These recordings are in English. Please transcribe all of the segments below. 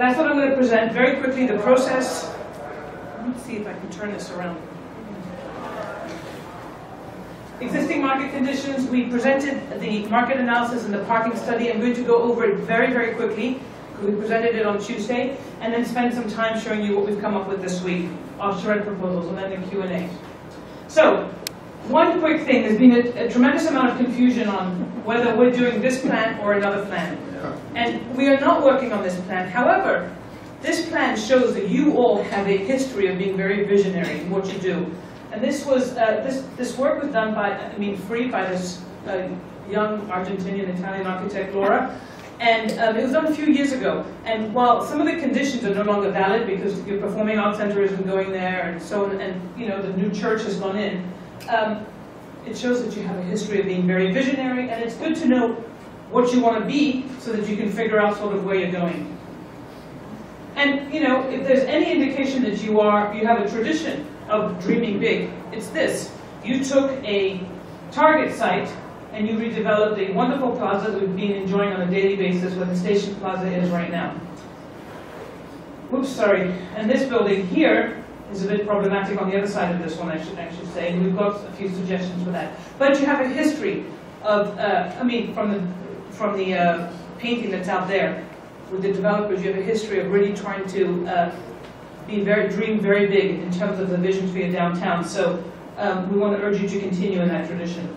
that's what I'm going to present very quickly, the process. Let me see if I can turn this around. Existing market conditions, we presented the market analysis and the parking study. I'm going to go over it very, very quickly. because We presented it on Tuesday, and then spend some time showing you what we've come up with this week, our charrette proposals, and then the Q&A. So, one quick thing, there's been a, a, tremendous amount of confusion on whether we're doing this plan or another plan. And we are not working on this plan. However, this plan shows that you all have a history of being very visionary in what you do. And this was uh, this this work was done by I mean free by this uh, young Argentinian Italian architect Laura, and um, it was done a few years ago. And while some of the conditions are no longer valid because your performing arts center isn't going there, and so on, and you know the new church has gone in, um, it shows that you have a history of being very visionary, and it's good to know what you want to be so that you can figure out sort of where you're going. And you know, if there's any indication that you are, you have a tradition of dreaming big. It's this. You took a target site and you redeveloped a wonderful plaza that we've been enjoying on a daily basis where the station plaza is right now. Oops, sorry. And this building here is a bit problematic on the other side of this one, I should, I should say, and we've got a few suggestions for that. But you have a history of, uh, I mean, from the, from the uh, painting that's out there, with the developers, you have a history of really trying to uh, be very, dream very big in terms of the vision for your downtown. So um, we want to urge you to continue in that tradition.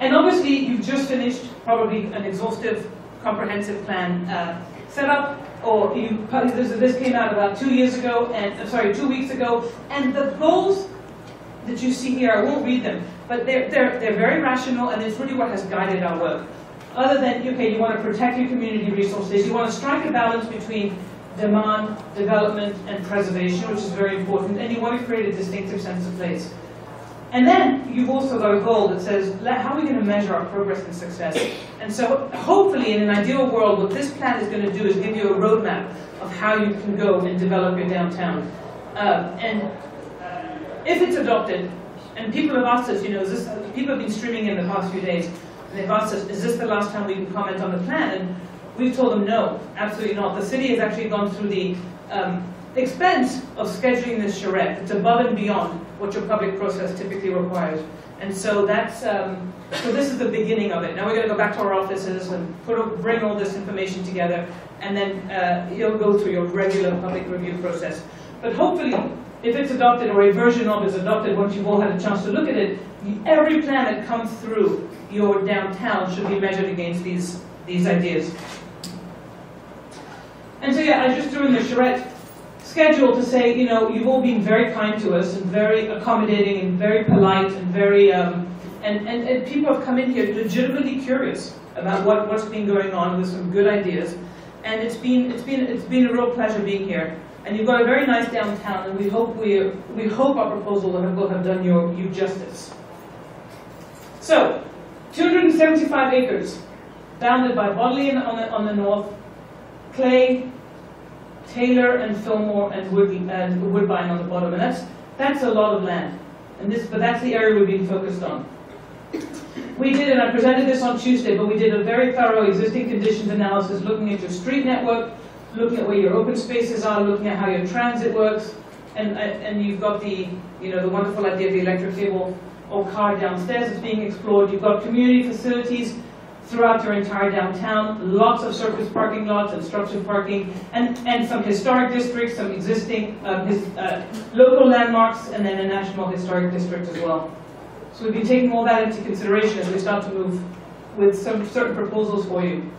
And obviously, you've just finished probably an exhaustive, comprehensive plan uh, set up, or you this, this came out about two years ago, and uh, sorry, two weeks ago, and the goals that you see here, I won't read them, but they're, they're, they're very rational, and it's really what has guided our work. Other than, okay, you want to protect your community resources, you want to strike a balance between demand, development, and preservation, which is very important, and you want to create a distinctive sense of place. And then you've also got a goal that says, how are we going to measure our progress and success? And so hopefully in an ideal world, what this plan is going to do is give you a roadmap of how you can go and develop your downtown. Uh, and if it's adopted, and people have asked us, you know, this, people have been streaming in the past few days, and they've asked us, is this the last time we can comment on the plan? And We've told them no, absolutely not. The city has actually gone through the um, expense of scheduling this charrette. It's above and beyond what your public process typically requires. And so that's, um, so this is the beginning of it. Now we're going to go back to our offices and put, bring all this information together, and then uh, he'll go through your regular public review process. But hopefully, if it's adopted or a version of it is adopted once you've all had a chance to look at it, every plan that comes through your downtown should be measured against these, these ideas. And so yeah, I just threw in the charrette schedule to say, you know, you've all been very kind to us and very accommodating and very polite and very, um, and, and, and people have come in here legitimately curious about what, what's been going on with some good ideas. And it's been, it's been, it's been a real pleasure being here. And you've got a very nice downtown, and we hope, we, we hope our proposal will have, done your, you justice. So, 275 acres, bounded by Bodleian on the, on the north, Clay, Taylor, and Fillmore, and, Wood, and Woodbine on the bottom. And that's, that's a lot of land. And this, but that's the area we've been focused on. We did, and I presented this on Tuesday, but we did a very thorough existing conditions analysis looking at your street network, looking at where your open spaces are, looking at how your transit works, and, and you've got the, you know, the wonderful idea of the electric cable or car downstairs that's being explored. You've got community facilities, throughout your entire downtown, lots of surface parking lots and structured parking, and, and some historic districts, some existing uh, his, uh, local landmarks, and then a national historic district as well. So we've been taking all that into consideration as we start to move with some certain proposals for you.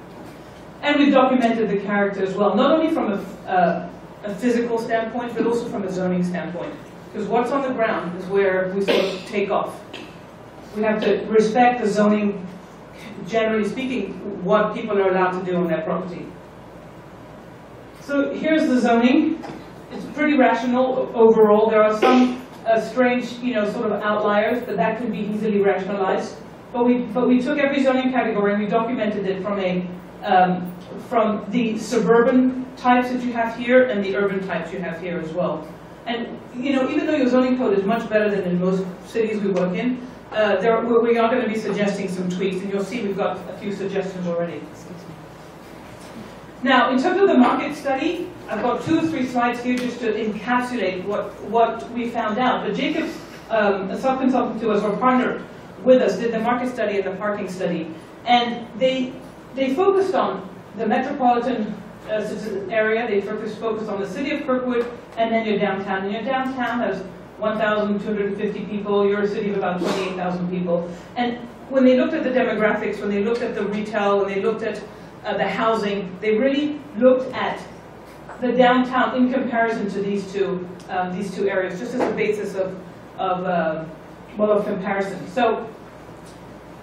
And we've documented the character as well, not only from a, uh, a physical standpoint, but also from a zoning standpoint. Because what's on the ground is where we sort of take off. We have to respect the zoning generally speaking, what people are allowed to do on their property. So here's the zoning. It's pretty rational overall. There are some uh, strange, you know, sort of outliers, but that can be easily rationalized. But we, but we took every zoning category and we documented it from a, um, from the suburban types that you have here and the urban types you have here as well. And you know, even though your zoning code is much better than in most cities we work in, uh, there, we are going to be suggesting some tweaks, and you'll see we've got a few suggestions already. Now, in terms of the market study, I've got two or three slides here just to encapsulate what, what we found out. But Jacobs, um, a sub-consultant to us, or partner with us, did the market study and the parking study. And they, they focused on the metropolitan uh, area, they focused on the city of Kirkwood, and then your downtown. And your downtown has 1,250 people, you're a city of about 28,000 people. And when they looked at the demographics, when they looked at the retail, when they looked at uh, the housing, they really looked at the downtown in comparison to these two, um, these two areas, just as a basis of, of uh, well, of comparison. So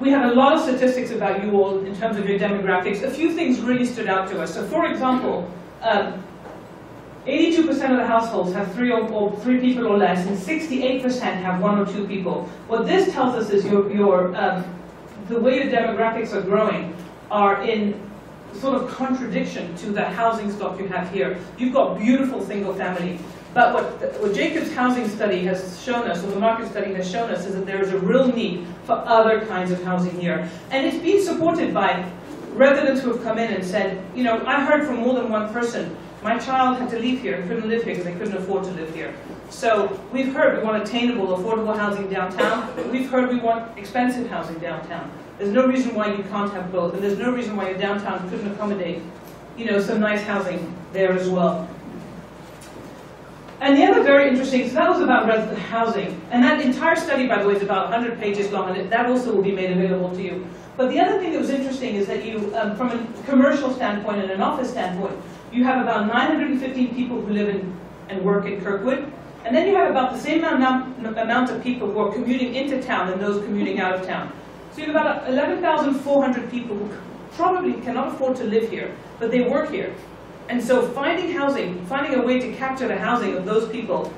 we have a lot of statistics about you all in terms of your demographics. A few things really stood out to us. So for example, 82% um, of the households have three or, or, three people or less, and 68% have one or two people. What this tells us is your, your um, the way the demographics are growing are in sort of contradiction to the housing stock you have here. You've got beautiful single family. But what, what Jacobs' housing study has shown us, or the market study has shown us, is that there is a real need for other kinds of housing here. And it's been supported by residents who have come in and said, you know, I heard from more than one person, my child had to leave here, couldn't live here because they couldn't afford to live here. So we've heard we want attainable, affordable housing downtown. We've heard we want expensive housing downtown. There's no reason why you can't have both, and there's no reason why your downtown couldn't accommodate, you know, some nice housing there as well. And the other very interesting, so that was about housing. And that entire study, by the way, is about 100 pages long, and that also will be made available to you. But the other thing that was interesting is that you, um, from a commercial standpoint and an office standpoint, you have about 915 people who live in and work in Kirkwood. And then you have about the same amount, amount of people who are commuting into town and those commuting out of town. So you have about 11,400 people who probably cannot afford to live here, but they work here. And so finding housing, finding a way to capture the housing of those people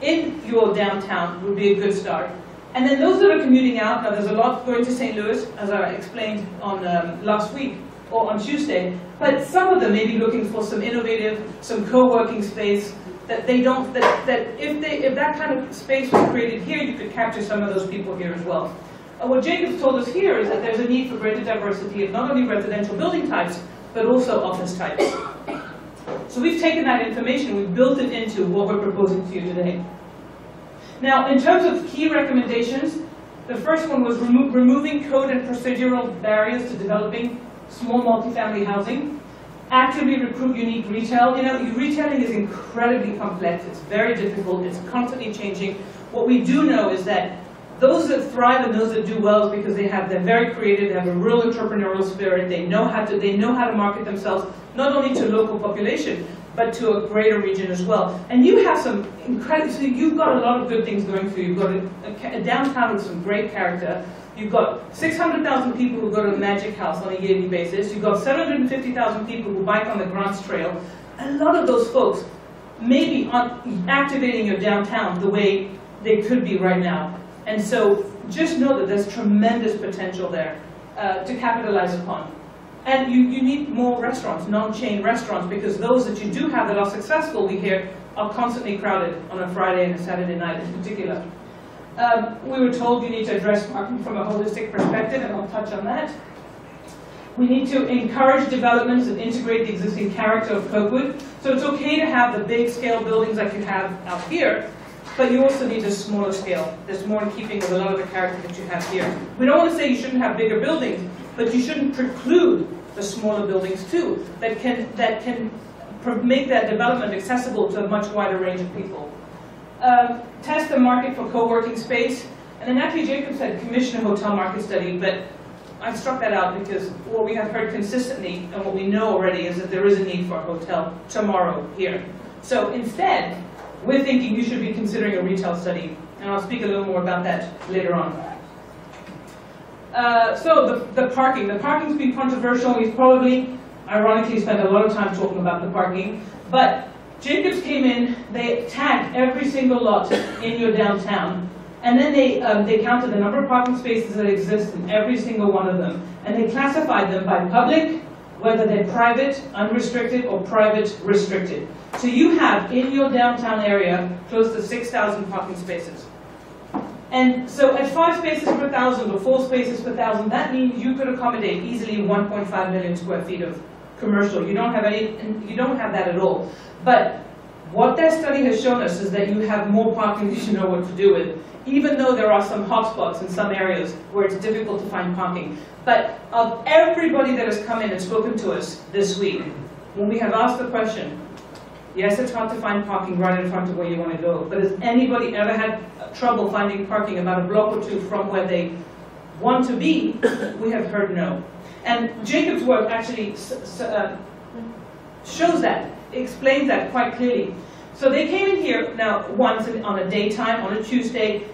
in your downtown would be a good start. And then those that are commuting out, now there's a lot going to St. Louis, as I explained on um, last week, or on Tuesday, but some of them may be looking for some innovative, some co-working space that they don't, that, that if, they, if that kind of space was created here, you could capture some of those people here as well. And what Jacobs told us here is that there's a need for greater diversity of not only residential building types, but also office types. So we've taken that information, we've built it into what we're proposing to you today. Now, in terms of key recommendations, the first one was remo removing code and procedural barriers to developing small multifamily housing. Actively recruit unique retail. You know, retailing is incredibly complex. It's very difficult. It's constantly changing. What we do know is that those that thrive and those that do well is because they have, they're very creative, they have a real entrepreneurial spirit, they know how to, they know how to market themselves, not only to local population, but to a greater region as well. And you have some incredible, so you've got a lot of good things going for you. You've got a, a downtown with some great character. You've got 600,000 people who go to the Magic House on a yearly basis. You've got 750,000 people who bike on the Grants Trail. A lot of those folks may be on, activating your downtown the way they could be right now. And so just know that there's tremendous potential there uh, to capitalize upon. And you, you need more restaurants, non-chain restaurants, because those that you do have that are successful, we hear, are constantly crowded on a Friday and a Saturday night in particular. Um, we were told you need to address parking from a holistic perspective, and I'll touch on that. We need to encourage developments and integrate the existing character of Kirkwood. So it's okay to have the big scale buildings like you have out here, but you also need a smaller scale. There's more in keeping with a lot of the character that you have here. We don't want to say you shouldn't have bigger buildings, but you shouldn't preclude the smaller buildings too, that can, that can make that development accessible to a much wider range of people. Um, test the market for co-working space. And then Natalie Jacobs said commission a hotel market study, but I struck that out because what we have heard consistently and what we know already is that there is a need for a hotel tomorrow here. So instead, we're thinking you should be considering a retail study, and I'll speak a little more about that later on. Uh, so the, the parking. The parking's been controversial. We've probably, ironically, spent a lot of time talking about the parking. But Jacobs came in, they tagged every single lot in your downtown, and then they, um, they counted the number of parking spaces that exist in every single one of them, and they classified them by public, whether they're private, unrestricted, or private, restricted. So you have in your downtown area close to 6,000 parking spaces. And so at five spaces per thousand or four spaces per thousand, that means you could accommodate easily 1.5 million square feet of commercial. You don't have any, you don't have that at all. But what that study has shown us is that you have more parking than you know what to do with, even though there are some hotspots in some areas where it's difficult to find parking. But of everybody that has come in and spoken to us this week, when we have asked the question, yes, it's hard to find parking right in front of where you want to go, but has anybody ever had trouble finding parking about a block or two from where they want to be? We have heard no. And Jacob's work actually uh, shows that, explains that quite clearly. So they came in here now once on a daytime, on a Tuesday,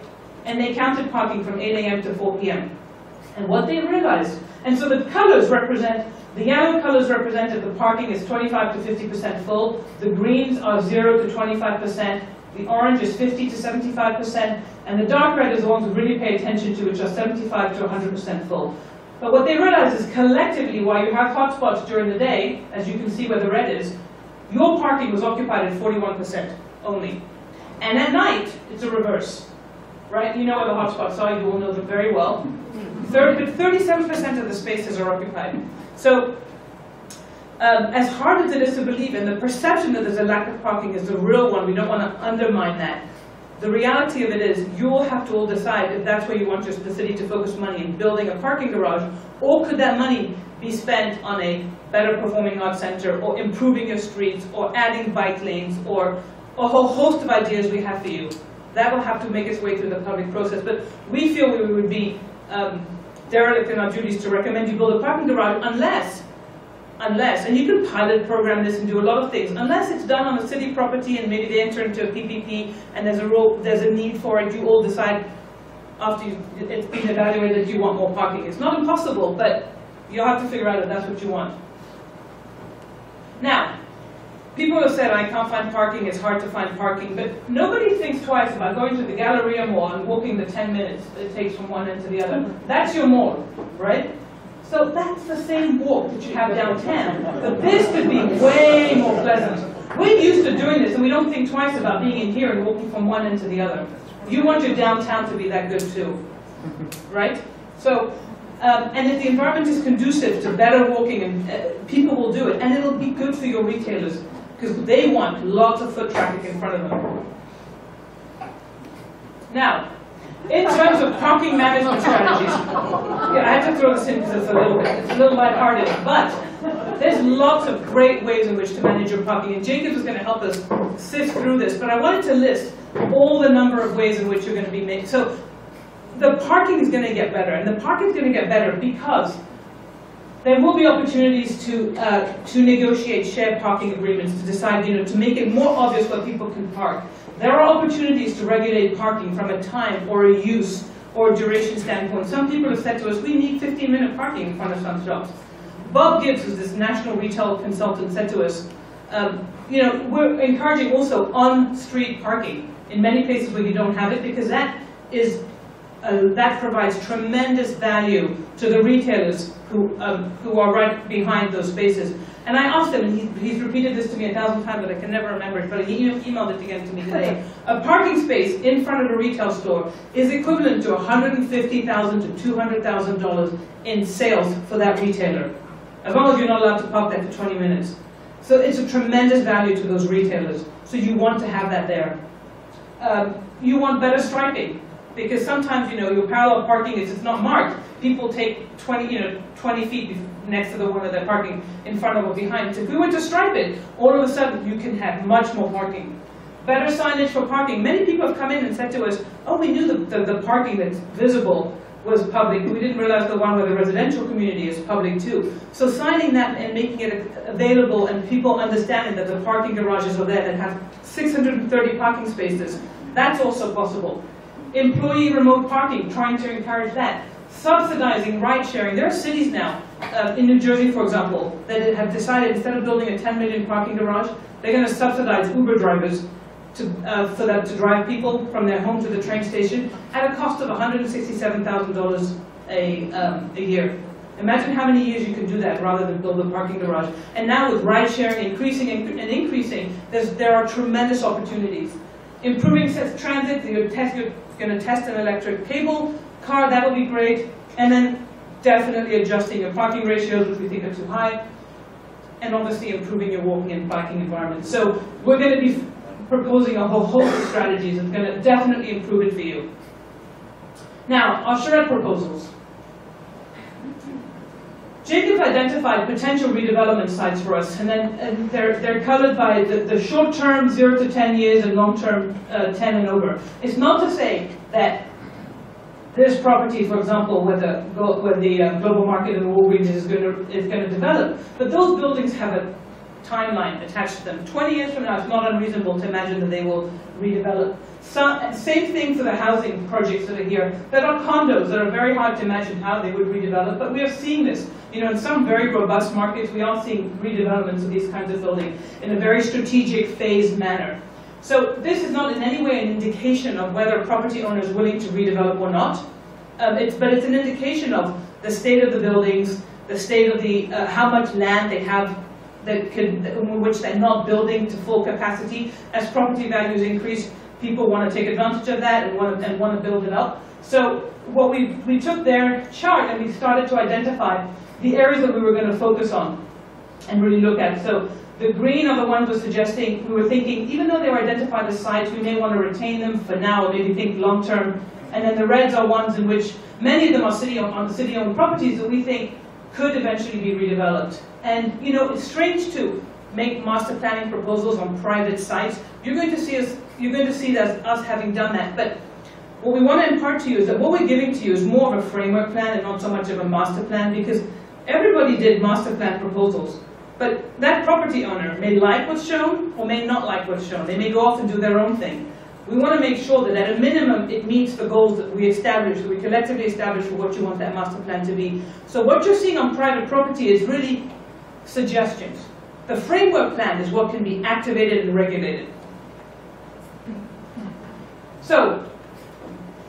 and they counted parking from 8 a.m. to 4 p.m. And what they realized, and so the colors represent, the yellow colors represented the parking is 25 to 50% full, the greens are 0 to 25%, the orange is 50 to 75%, and the dark red is the ones we really pay attention to, which are 75 to 100% full. But what they realize is collectively, while you have hotspots during the day, as you can see where the red is, your parking was occupied at 41% only. And at night, it's a reverse. Right? You know where the hotspots are, you all know them very well. but 37% of the spaces are occupied. So, um, as hard as it is to believe, and the perception that there's a lack of parking is the real one, we don't want to undermine that. The reality of it is, you'll have to all decide if that's where you want your, the city to focus money in building a parking garage, or could that money be spent on a better performing arts center, or improving your streets, or adding bike lanes, or a whole host of ideas we have for you. That will have to make its way through the public process. But we feel we would be um, derelict in our duties to recommend you build a parking garage unless, unless, and you can pilot program this and do a lot of things, unless it's done on a city property and maybe they enter into a PPP and there's a role, there's a need for it, you all decide after you, it's been evaluated that you want more parking. It's not impossible, but you'll have to figure out if that's what you want. Now, people have said, I can't find parking, it's hard to find parking, but nobody thinks twice about going to the Galleria Mall and walking the 10 minutes it takes from one end to the other. That's your mall, right? So that's the same walk that you have downtown. But this could be way more pleasant. We're used to doing this, and we don't think twice about being in here and walking from one end to the other. You want your downtown to be that good too, right? So um, and if the environment is conducive to better walking, and uh, people will do it, and it'll be good for your retailers because they want lots of foot traffic in front of them. Now, in terms of parking management strategies, yeah, I have to throw this in because it's a little bit, it's a little lighthearted, but there's lots of great ways in which to manage your parking, and Jacob is going to help us sift through this, but I wanted to list all the number of ways in which you're going to be made. So the parking is going to get better, and the parking is going to get better because there will be opportunities to uh, to negotiate shared parking agreements to decide, you know, to make it more obvious where people can park. There are opportunities to regulate parking from a time or a use or duration standpoint. Some people have said to us, we need 15-minute parking in front of some shops. Bob Gibbs, who's this national retail consultant, said to us, um, you know, we're encouraging also on-street parking in many places where you don't have it because that is uh, that provides tremendous value to the retailers who, um, who are right behind those spaces. And I asked him, and he, he's repeated this to me a thousand times, but I can never remember it, but he emailed it again to me today. a parking space in front of a retail store is equivalent to 150,000 to $200,000 in sales for that retailer, as long as you're not allowed to park there for 20 minutes. So it's a tremendous value to those retailers. So you want to have that there. Um, you want better striping because sometimes, you know, your parallel parking is it's not marked. People take 20, you know, 20 feet next to the one that they're parking in front of or behind. So if we were to stripe it, all of a sudden you can have much more parking. Better signage for parking. Many people have come in and said to us, oh, we knew the, the, the parking that's visible was public. We didn't realize the one where the residential community is public too. So signing that and making it available and people understanding that the parking garages are there that have 630 parking spaces, that's also possible. Employee remote parking, trying to encourage that. Subsidizing ride sharing. There are cities now, uh, in New Jersey for example, that have decided instead of building a 10 million parking garage, they're going to subsidize Uber drivers to, uh, for to drive people from their home to the train station at a cost of $167,000 a, um, a year. Imagine how many years you can do that rather than build a parking garage. And now with ride sharing increasing and increasing, there are tremendous opportunities. Improving transit, you're, test, you're going to test an electric cable car, that'll be great. And then definitely adjusting your parking ratios, which we think are too high. and obviously improving your walking and biking environment. So we're going to be proposing a whole host of strategies that's going to definitely improve it for you. Now, our charrette proposals. Jacob identified potential redevelopment sites for us, and then and they're, they're colored by the, the short-term, 0 to 10 years, and long-term, uh, 10 and over. It's not to say that this property, for example, where the, where the uh, global market in the Walgreens is going to, is going to develop, but those buildings have a timeline attached to them. 20 years from now, it's not unreasonable to imagine that they will redevelop. Some, same thing for the housing projects that are here. There are condos that are very hard to imagine how they would redevelop, but we are seeing this. You know, in some very robust markets, we are seeing redevelopments of these kinds of buildings in a very strategic, phased manner. So this is not in any way an indication of whether a property owner is willing to redevelop or not. Um, it's, but it's an indication of the state of the buildings, the state of the, uh, how much land they have that could, which they're not building to full capacity. As property values increase, people want to take advantage of that and want to, and want to build it up. So what we, we took their chart and we started to identify the areas that we were going to focus on and really look at. So the green are the ones we're suggesting, we were thinking, even though they were identified as sites, we may want to retain them for now, maybe think long-term. And then the reds are ones in which many of them are city on city-owned properties that we think could eventually be redeveloped. And you know, it's strange to make master planning proposals on private sites. You're going to see us, you're going to see us, us having done that. But what we want to impart to you is that what we're giving to you is more of a framework plan and not so much of a master plan because everybody did master plan proposals. But that property owner may like what's shown or may not like what's shown. They may go off and do their own thing. We want to make sure that at a minimum it meets the goals that we established, that we collectively established for what you want that master plan to be. So what you're seeing on private property is really suggestions. The framework plan is what can be activated and regulated. So,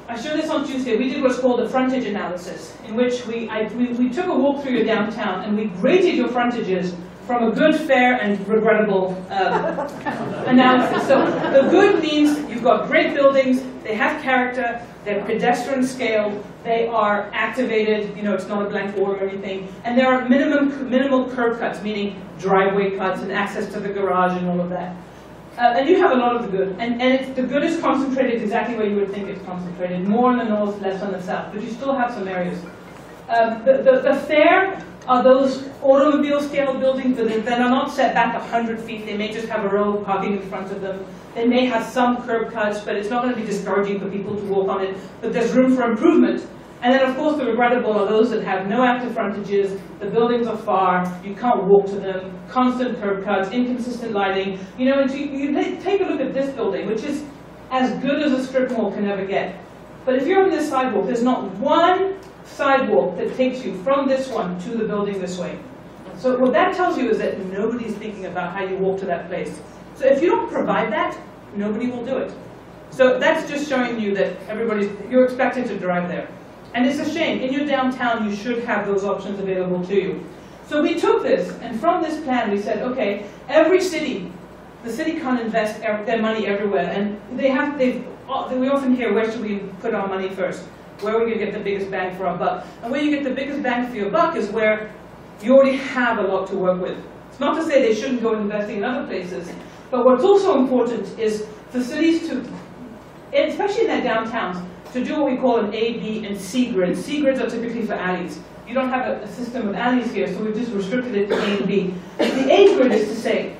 I showed this on Tuesday. We did what's called a frontage analysis, in which we, I, we, we took a walk through your downtown and we graded your frontages from a good, fair, and regrettable uh, analysis. So the good means you've got great buildings, they have character, they're pedestrian scaled, they are activated, you know, it's not a blank wall or anything, and there are minimum, minimal curb cuts, meaning driveway cuts and access to the garage and all of that. Uh, and you have a lot of the good. And, and the good is concentrated exactly where you would think it's concentrated. More in the north, less on the south. But you still have some areas. Um, the, the, the fair are those automobile scale buildings that, that are not set back 100 feet. They may just have a row of parking in front of them. They may have some curb cuts, but it's not going to be discouraging for people to walk on it. But there's room for improvement. And then, of course, the regrettable are those that have no active frontages, the buildings are far, you can't walk to them, constant curb cuts, inconsistent lighting. You know, and you, you take a look at this building, which is as good as a strip mall can ever get. But if you're on this sidewalk, there's not one sidewalk that takes you from this one to the building this way. So what that tells you is that nobody's thinking about how you walk to that place. So if you don't provide that, nobody will do it. So that's just showing you that everybody's, you're expected to drive there. And it's a shame. In your downtown, you should have those options available to you. So we took this, and from this plan, we said, okay, every city, the city can't invest their money everywhere, and they have, They've. Uh, we often hear, where should we put our money first? Where are we going to get the biggest bang for our buck? And where you get the biggest bang for your buck is where you already have a lot to work with. It's not to say they shouldn't go investing in other places, but what's also important is for cities to, especially in their downtowns, to do what we call an A, B, and C grid. C grids are typically for alleys. You don't have a, a system of alleys here, so we've just restricted it to A and B. The A grid is to say,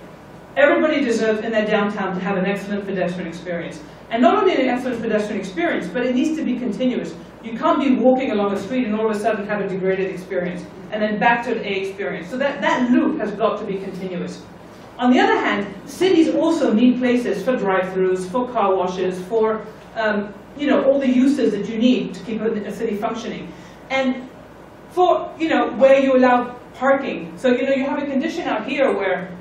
everybody deserves in their downtown to have an excellent pedestrian experience. And not only an excellent pedestrian experience, but it needs to be continuous. You can't be walking along a street and all of a sudden have a degraded experience, and then back to an A experience. So that, that loop has got to be continuous. On the other hand, cities also need places for drive-throughs, for car washes, for um, you know, all the uses that you need to keep a, city functioning. And for, you know, where you allow parking. So, you know, you have a condition out here where,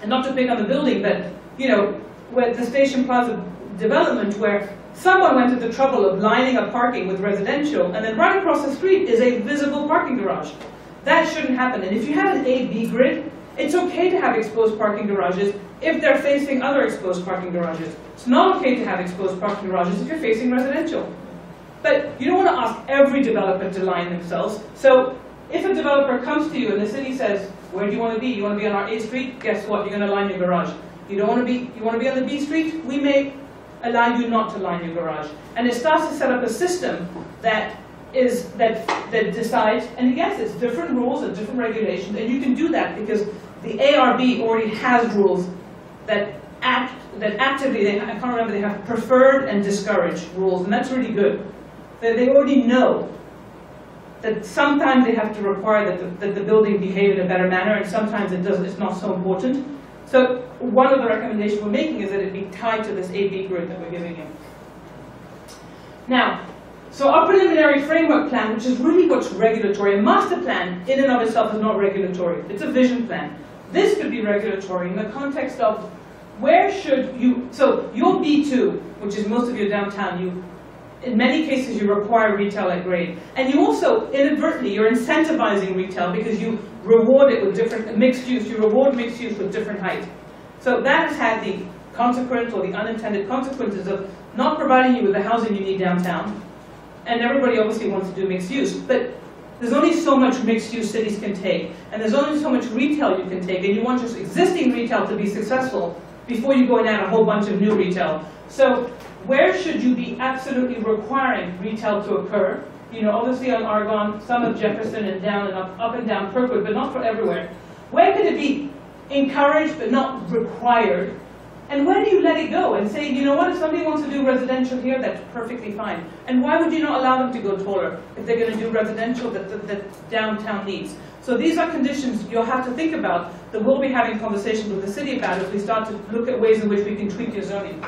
and not to pick on the building, but, you know, where the Station Plaza development where someone went to the trouble of lining up parking with residential, and then right across the street is a visible parking garage. That shouldn't happen. And if you have an A-B grid, it's okay to have exposed parking garages if they're facing other exposed parking garages. It's not okay to have exposed parking garages if you're facing residential. But you don't want to ask every developer to line themselves. So if a developer comes to you and the city says, Where do you want to be? You want to be on our A street? Guess what? You're going to line your garage. You don't want to be, you want to be on the B street? We may allow you not to line your garage. And it starts to set up a system that is, that, that decides, and yes, it's different rules and different regulations, and you can do that because the ARB already has rules that act, that actively, they, I can't remember, they have preferred and discouraged rules, and that's really good. They, they already know that sometimes they have to require that the, that the building behave in a better manner, and sometimes it doesn't, it's not so important. So one of the recommendations we're making is that it be tied to this AB grid that we're giving you. Now, so our preliminary framework plan, which is really what's regulatory, a master plan in and of itself is not regulatory, it's a vision plan. This could be regulatory in the context of where should you, so your B2, which is most of your downtown, you, in many cases you require retail at grade. And you also, inadvertently, you're incentivizing retail because you reward it with different, mixed use, you reward mixed use with different height. So that has had the consequence or the unintended consequences of not providing you with the housing you need downtown. And everybody obviously wants to do mixed use, but there's only so much mixed use cities can take, and there's only so much retail you can take, and you want your existing retail to be successful before you go and add a whole bunch of new retail. So where should you be absolutely requiring retail to occur? You know, obviously on Argonne, some of Jefferson and down and up, up and down Kirkwood, but not for everywhere. Where could it be encouraged but not required? And where do you let it go and say, you know what, if somebody wants to do residential here, that's perfectly fine. And why would you not allow them to go taller if they're going to do residential that, that, downtown needs? So these are conditions you'll have to think about that we'll be having conversations with the city about as we start to look at ways in which we can tweak your zoning.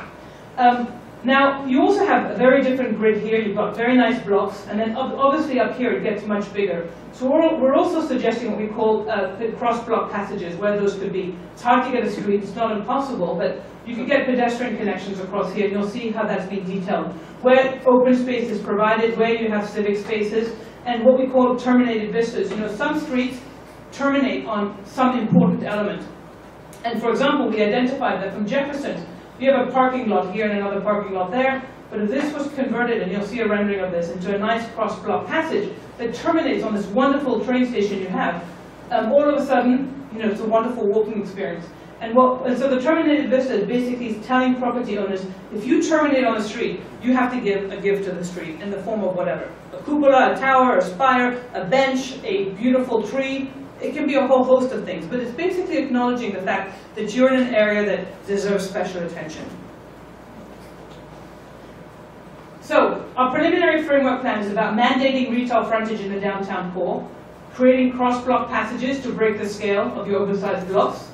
Um, now, you also have a very different grid here. You've got very nice blocks, and then obviously up here it gets much bigger. So we're, we're also suggesting what we call uh, cross-block passages, where those could be. It's hard to get a street, it's not impossible, but you can get pedestrian connections across here, and you'll see how that's been detailed. Where open space is provided, where you have civic spaces, and what we call terminated vistas. You know, some streets terminate on some important element. And for example, we identified that from Jefferson, you have a parking lot here and another parking lot there, but if this was converted, and you'll see a rendering of this, into a nice cross-block passage that terminates on this wonderful train station you have, um, all of a sudden, you know, it's a wonderful walking experience. And, what, and so the terminated vista is basically telling property owners, if you terminate on the street, you have to give a gift to the street in the form of whatever. A cupola, a tower, a spire, a bench, a beautiful tree, it can be a whole host of things, but it's basically acknowledging the fact that you're in an area that deserves special attention. So, our preliminary framework plan is about mandating retail frontage in the downtown core, creating cross-block passages to break the scale of your oversized blocks,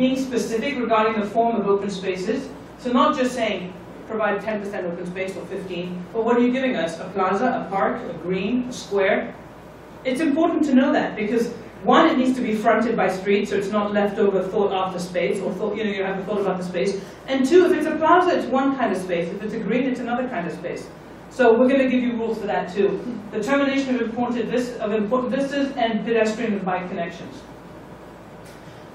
being specific regarding the form of open spaces, so not just saying provide 10% open space or 15, but what are you giving us? A plaza, a park, a green, a square? It's important to know that because one, it needs to be fronted by street, so it's not leftover thought after space, or thought, you know, you haven't thought about the space. And two, if it's a plaza, it's one kind of space. If it's a green, it's another kind of space. So we're going to give you rules for that too. The termination of important, vis of important vistas and pedestrian and bike connections.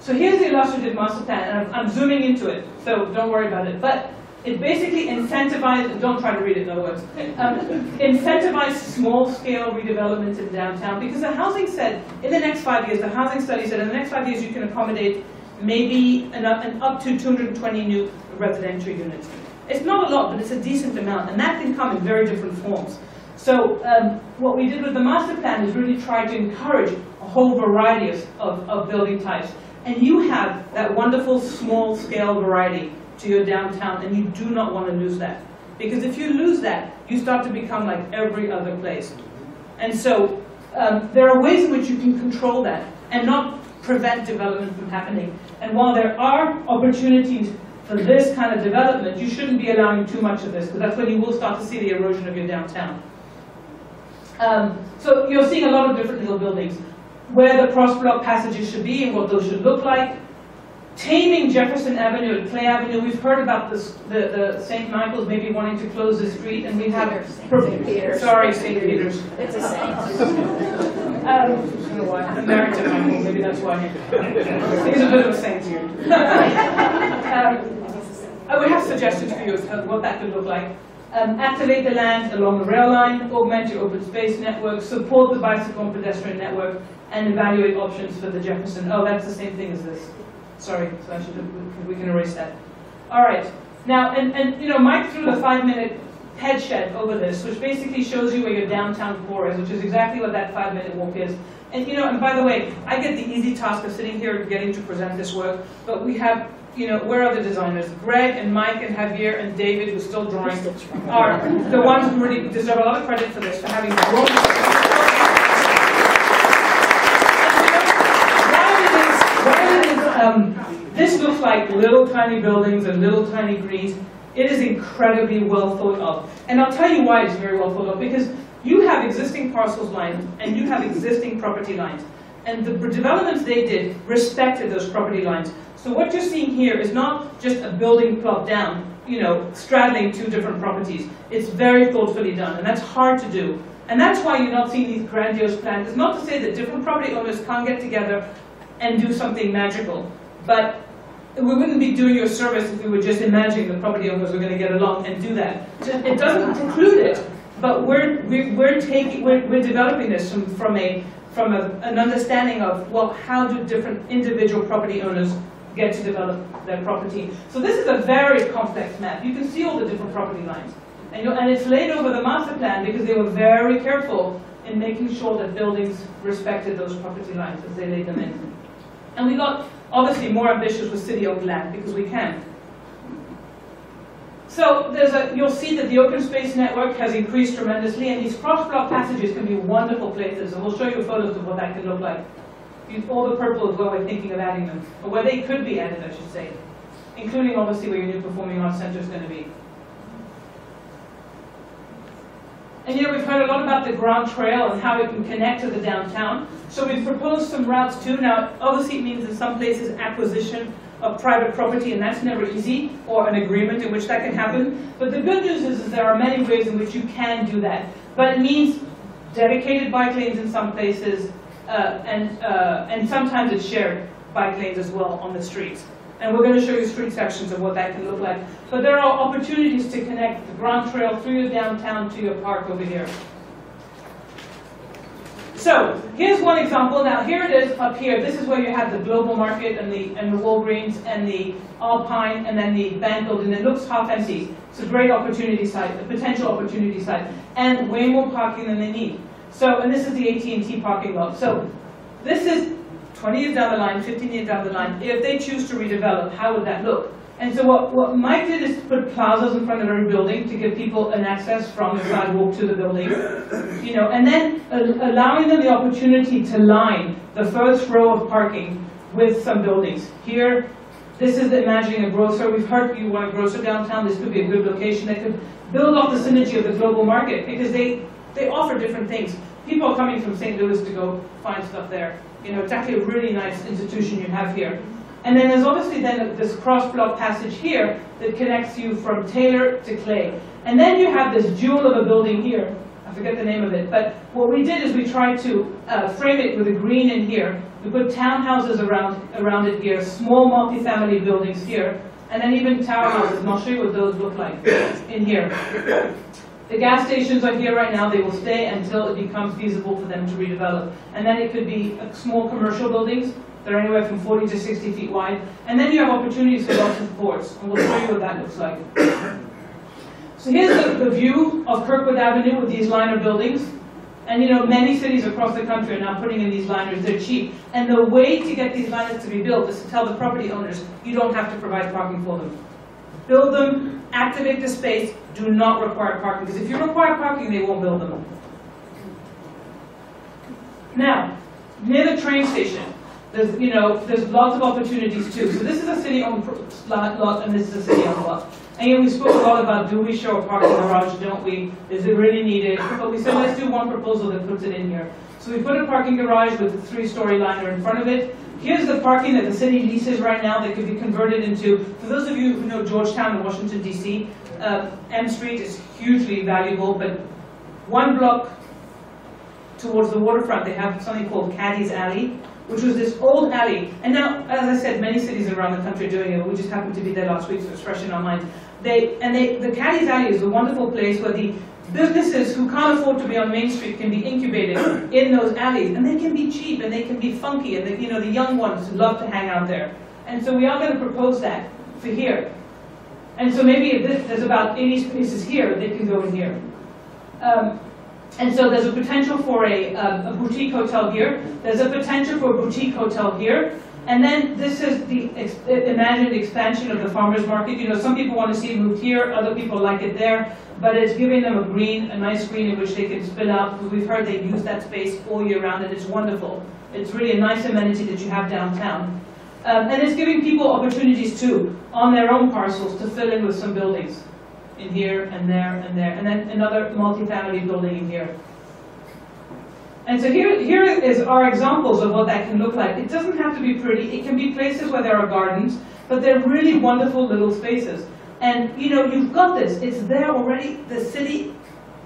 So here's the illustrative master plan, and I'm, I'm zooming into it, so don't worry about it. But it basically incentivizes, don't try to read it in other words, um, incentivizes small-scale redevelopment in downtown because the housing said, in the next five years, the housing study said in the next five years you can accommodate maybe an up, an up to 220 new residential units. It's not a lot, but it's a decent amount, and that can come in very different forms. So um, what we did with the master plan is really try to encourage a whole variety of, of, of building types. And you have that wonderful small-scale variety to your downtown, and you do not want to lose that. Because if you lose that, you start to become like every other place. And so um, there are ways in which you can control that and not prevent development from happening. And while there are opportunities for this kind of development, you shouldn't be allowing too much of this, because that's when you will start to see the erosion of your downtown. Um, so you're seeing a lot of different little buildings. Where the cross-block passages should be and what those should look like, taming Jefferson Avenue and Clay Avenue. We've heard about this, the, the St. Michael's maybe wanting to close the street, and we have. St. Peter's. Sorry, St. Peter's. It's a saint. Um, I don't know why. I'm married to Michael, maybe that's why. He's a bit of a saint here. um, I would have suggestions for you as what that could look like. Um, activate the land along the rail line, augment your open space network, support the bicycle and pedestrian network, and evaluate options for the Jefferson. Oh, that's the same thing as this. Sorry, so I should, have- we can erase that. All right, now, and, and, you know, Mike threw the five-minute ped shed over this, which basically shows you where your downtown core is, which is exactly what that five-minute walk is. And, you know, and by the way, I get the easy task of sitting here getting to present this work, but we have, you know, where are the designers? Greg and Mike and Javier and David, who's still drawing, are the ones who really deserve a lot of credit for this, for having drawn While it is, while it is, um, this looks like little tiny buildings and little tiny greens, it is incredibly well thought of. And I'll tell you why it's very well thought of, because you have existing parcels lines and you have existing property lines. And the developments they did respected those property lines. So what you're seeing here is not just a building plopped down, you know, straddling two different properties. It's very thoughtfully done, and that's hard to do. And that's why you're not seeing these grandiose plans. It's not to say that different property owners can't get together and do something magical. But we wouldn't be doing you a service if we were just imagining the property owners were going to get along and do that. It doesn't preclude it, but we're, we're, we're taking, we're, we're developing this from, from a, from a, an understanding of, well, how do different individual property owners get to develop their property. So this is a very complex map. You can see all the different property lines. And, and it's laid over the master plan because they were very careful in making sure that buildings respected those property lines as they laid them in. And we got obviously more ambitious with city owned land because we can. So there's a, you'll see that the open space network has increased tremendously and these cross-block passages can be wonderful places and we'll show you photos of what that can look like. All the purple is where we're thinking of adding them, or where they could be added, I should say, including obviously where your new performing arts center is going to be. And you know, we've heard a lot about the Grant's Trail and how it can connect to the downtown. So we've proposed some routes too. Now, obviously it means in some places acquisition of private property, and that's never easy, or an agreement in which that can happen. But the good news is, is there are many ways in which you can do that. But it means dedicated bike lanes in some places, uh, and, uh, and sometimes it's shared bike lanes as well on the streets. And we're going to show you street sections of what that can look like. But there are opportunities to connect the Grant's Trail through your downtown to your park over here. So here's one example. Now here it is up here. This is where you have the global market and the and the Walgreens and the Alpine and then the bank building. It looks half empty. It's a great opportunity site, a potential opportunity site, and way more parking than they need. So and this is the AT&T parking lot. So this is 20 years down the line, 15 years down the line. If they choose to redevelop, how would that look? And so what, what Mike did is put plazas in front of every building to give people an access from the sidewalk to the building, you know, and then uh, allowing them the opportunity to line the first row of parking with some buildings. Here, this is imagining a grocer. We've heard you want a grocer downtown. This could be a good location They could build off the synergy of the global market because they, they offer different things. People are coming from St. Louis to go find stuff there. You know, it's actually a really nice institution you have here. And then there's obviously then this cross-block passage here that connects you from Taylor to Clay. And then you have this jewel of a building here. I forget the name of it. But what we did is we tried to uh, frame it with a green in here. We put townhouses around, around it here, small multifamily buildings here, and then even towerhouses. And I'll show you what those look like in here. The gas stations are here right now. They will stay until it becomes feasible for them to redevelop. And then it could be uh, small commercial buildings that are anywhere from 40 to 60 feet wide. And then you have opportunities for lots of ports, and we'll show you what that looks like. So here's the, the view of Kirkwood Avenue with these liner buildings. And you know, many cities across the country are now putting in these liners, they're cheap. And the way to get these liners to be built is to tell the property owners, you don't have to provide parking for them. Build them, activate the space, do not require parking. Because if you require parking, they won't build them. Now, near the train station, there's, you know, there's lots of opportunities too. So this is a city-owned lot, and this is a city-owned lot. And we spoke a lot about do we show a parking garage, don't we? Is it really needed? But we said let's do one proposal that puts it in here. So we put a parking garage with a three-story liner in front of it. Here's the parking that the city leases right now that could be converted into, for those of you who know Georgetown and Washington, D.C., uh, M Street is hugely valuable, but one block towards the waterfront, they have something called Cady's Alley, which was this old alley. And now, as I said, many cities around the country are doing it, we just happened to be there last week, so it's fresh in our minds. They, and they, the Cady's Alley is a wonderful place where the businesses who can't afford to be on Main Street can be incubated in those alleys, and they can be cheap, and they can be funky, and the, you know, the young ones love to hang out there. And so we are going to propose that for here. And so maybe if this, there's about 80 spaces here, they can go in here. Um, and so there's a potential for a, um, a boutique hotel here. There's a potential for a boutique hotel here. And then this is the ex imagined expansion of the farmer's market. You know, some people want to see it moved here, other people like it there, but it's giving them a green, a nice green in which they can spill out, we've heard they use that space all year round, and it's wonderful. It's really a nice amenity that you have downtown. Um, and it's giving people opportunities too, on their own parcels, to fill in with some buildings in here and there and there, and then another multi-family building in here. And so here, here is our examples of what that can look like. It doesn't have to be pretty. It can be places where there are gardens, but they're really wonderful little spaces. And you know, you've got this. It's there already. The city,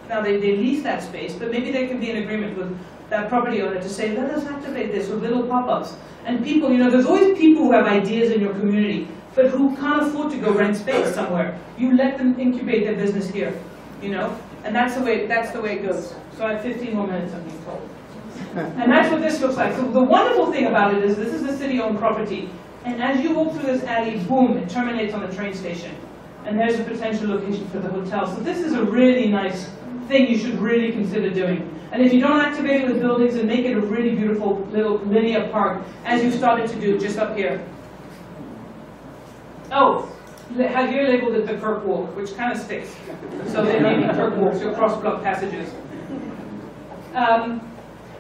now they, they lease that space, but maybe there can be an agreement with that property owner to say, let us activate this with little pop-ups. And people, you know, there's always people who have ideas in your community, but who can't afford to go rent space somewhere. You let them incubate their business here, you know? And that's the way, that's the way it goes. So I have 15 more minutes, I'm being told. And that's what this looks like. So the wonderful thing about it is this is a city-owned property. And as you walk through this alley, boom, it terminates on the train station. And there's a potential location for the hotel. So this is a really nice thing you should really consider doing. And if you don't activate it with buildings and make it a really beautiful little linear park, as you started to do just up here. Oh, Javier labeled it the Kirk Walk, which kind of sticks. So they may be Kirk Walks or cross-block passages. Um,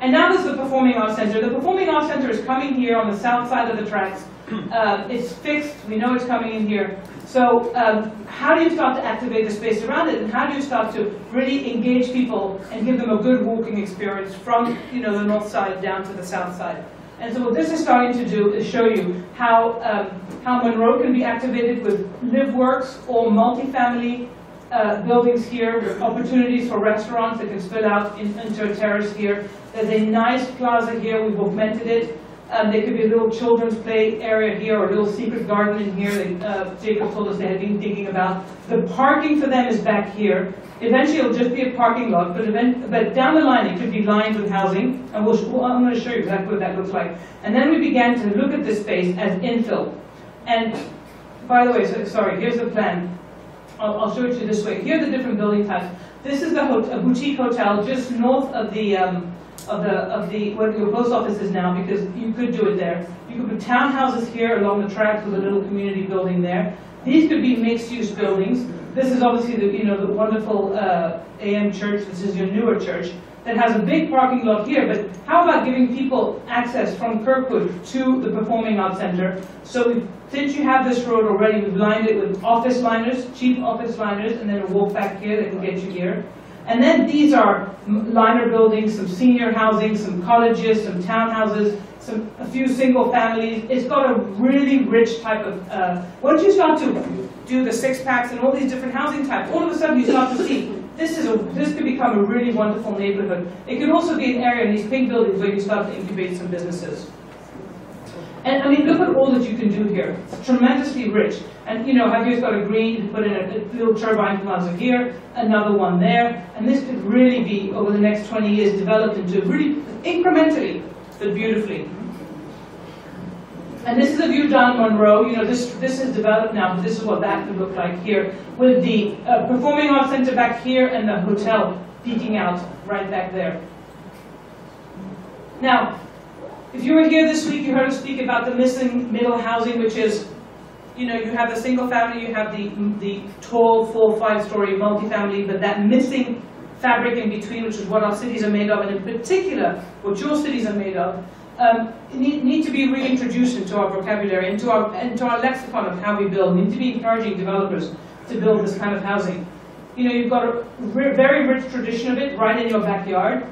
and now there's the Performing Arts Center. The Performing Arts Center is coming here on the south side of the tracks. Um, it's fixed, we know it's coming in here. So um, how do you start to activate the space around it, and how do you start to really engage people and give them a good walking experience from you know, the north side down to the south side? And so what this is starting to do is show you how, um, how Monroe can be activated with live works or multifamily uh, buildings here with opportunities for restaurants that can spill out in, into a terrace here. There's a nice plaza here, we've augmented it. Um, there could be a little children's play area here or a little secret garden in here that uh, Jacob told us they had been thinking about. The parking for them is back here. Eventually it'll just be a parking lot, but, event, but down the line it could be lined with housing, and we'll, well, I'm going to show you exactly what that looks like. And then we began to look at this space as infill. And by the way, so, sorry, here's the plan. I'll, I'll, show it to you this way. Here are the different building types. This is the a boutique hotel just north of the um, of the of the where your post office is now because you could do it there. You could put townhouses here along the tracks with a little community building there. These could be mixed-use buildings. This is obviously the you know the wonderful uh, AM church. This is your newer church that has a big parking lot here. But how about giving people access from Kirkwood to the Performing Arts Center? So since you have this road already, we've lined it with office liners, cheap office liners, and then a walk back here that can get you here. And then these are liner buildings, some senior housing, some colleges, some townhouses, some, a few single families. It's got a really rich type of, uh, once you start to do the six packs and all these different housing types, all of a sudden you start to see this is a, this could become a really wonderful neighborhood. It could also be an area in these pink buildings where you start to incubate some businesses. And I mean, look at all that you can do here. It's tremendously rich. And you know, Javier's got a green, you put in a, a little turbine plaza here, another one there, and this could really be, over the next 20 years, developed into really incrementally, but beautifully. And this is a view down Monroe. You know, this this is developed now, but this is what that could look like here, with the uh, Performing Arts Center back here and the hotel peeking out right back there. Now, if you were here this week, you heard us speak about the missing middle housing, which is, you know, you have the single family, you have the, the tall, full five-story multifamily, but that missing fabric in between, which is what our cities are made of, and in particular, what your cities are made of, um, need, need to be reintroduced into our vocabulary, into our, into our lexicon of how we build. We need to be encouraging developers to build this kind of housing. You know, you've got a very rich tradition of it right in your backyard.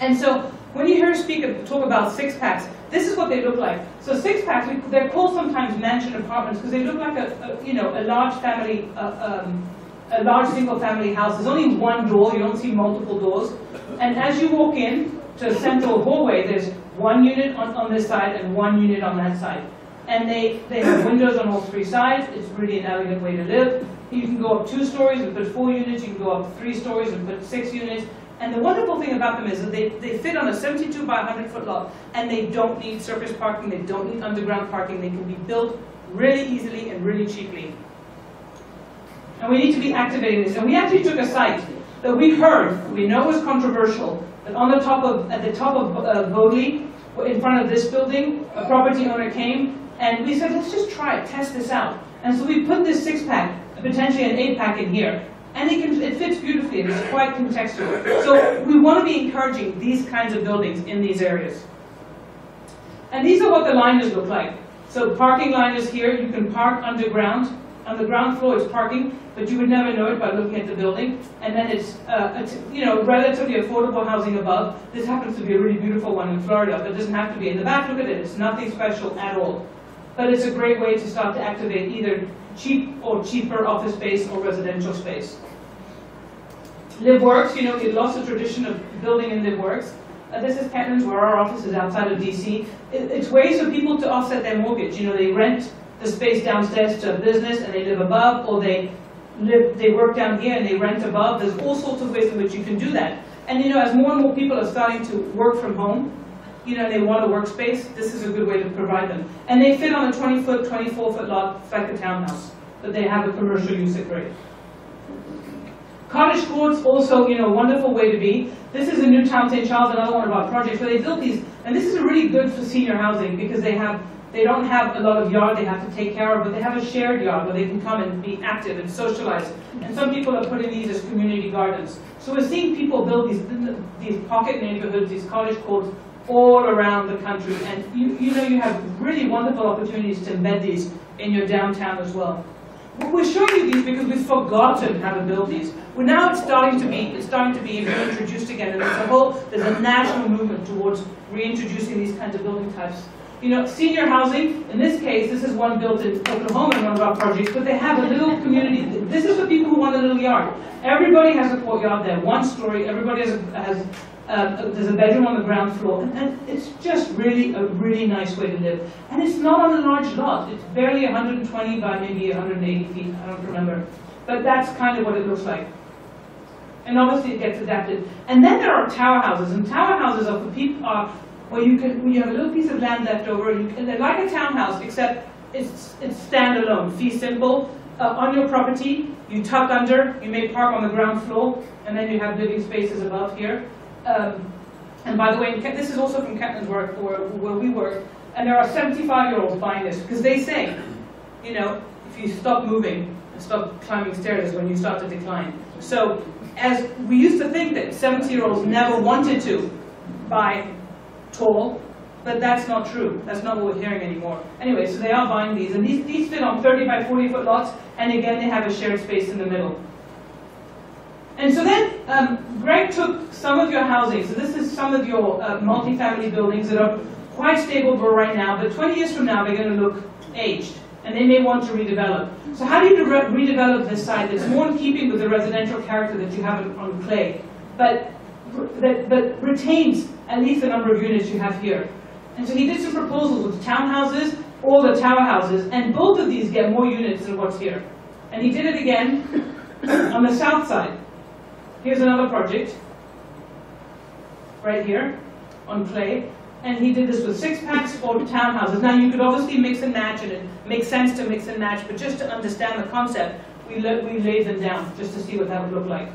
And so when you hear speak, talk about six packs, this is what they look like. So six packs, they're called sometimes mansion apartments because they look like a, a, you know a large family, um, a large single family house. There's only one door. You don't see multiple doors. And as you walk in to a central hallway, there's one unit on, on this side and one unit on that side. And they, they have windows on all three sides. It's really an elegant way to live. You can go up two stories and put four units, you can go up three stories and put six units. And the wonderful thing about them is that they, they fit on a 72 by 100 foot lot, and they don't need surface parking, they don't need underground parking, they can be built really easily and really cheaply. And we need to be activating this. And we actually took a site that we heard, we know was controversial, that on the top of, at the top of uh, Bodley, in front of this building, a property owner came, and we said, let's just try it, test this out. And so we put this six-pack, potentially an eight-pack in here, and it, can, it fits beautifully, and it's quite contextual. So we want to be encouraging these kinds of buildings in these areas. And these are what the liners look like. So parking liners here, you can park underground. On the ground floor is parking, but you would never know it by looking at the building. And then it's, uh, it's, you know, relatively affordable housing above. This happens to be a really beautiful one in Florida, but it doesn't have to be. In the back, look at it, it's nothing special at all. But it's a great way to start to activate either cheap or cheaper office space or residential space. LiveWorks, you know, we lost the tradition of building in LiveWorks. Uh, this is Kentlands, where our office is outside of DC. It, it's ways for people to offset their mortgage. You know, they rent the space downstairs to a business and they live above, or they live, they work down here and they rent above. There's all sorts of ways in which you can do that. And you know, as more and more people are starting to work from home, you know, they want a workspace, this is a good way to provide them. And they fit on a 20 foot, 24 foot lot, it's like a townhouse, but they have a commercial use at grade. Cottage courts, also, you know, wonderful way to be. This is in New Town St. Charles, another one of our projects, where they built these, and this is a really good for senior housing because they have, they don't have a lot of yard they have to take care of, but they have a shared yard where they can come and be active and socialize. And some people are putting these as community gardens. So we're seeing people build these, these pocket neighborhoods, these cottage courts, all around the country. And you, you know you have really wonderful opportunities to embed these in your downtown as well. We're showing you these because we've forgotten how to build these. Well, now it's starting to be, it's starting to be reintroduced again, and there's a whole, there's a national movement towards reintroducing these kinds of building types. You know, senior housing, in this case, this is one built in Oklahoma in one of our projects, but they have a little community, this is for people who want a little yard. Everybody has a courtyard there, one story, everybody has, has um, there's a bedroom on the ground floor, and, and, it's just really a really nice way to live. And it's not on a large lot. It's barely 120 by maybe 180 feet, I don't remember. But that's kind of what it looks like. And obviously it gets adapted. And then there are tower houses, and tower houses are for people are where you can, when you have a little piece of land left over, you can, they're like a townhouse, except it's, it's standalone, fee simple. Uh, on your property, you tuck under, you may park on the ground floor, and then you have living spaces above here. Um, and by the way, this is also from Kentlands work, where, where we work, and there are 75-year-olds buying this, because they say, you know, if you stop moving and stop climbing stairs when you start to decline. So, as we used to think that 70-year-olds never wanted to buy tall, but that's not true. That's not what we're hearing anymore. Anyway, so they are buying these, and these, these fit on 30 by 40 foot lots, and again, they have a shared space in the middle. And so then um, Greg took some of your housing, so this is some of your uh, multifamily buildings that are quite stable for right now, but 20 years from now they're going to look aged, and they may want to redevelop. So how do you re redevelop this site that's more in keeping with the residential character that you have on Clay, but, that, but retains at least the number of units you have here? And so he did some proposals with townhouses or the tower houses, and both of these get more units than what's here. And he did it again on the south side. Here's another project, right here, on clay. And he did this with six packs for townhouses. Now you could obviously mix and match, and it makes sense to mix and match, but just to understand the concept, we, we laid them down just to see what that would look like.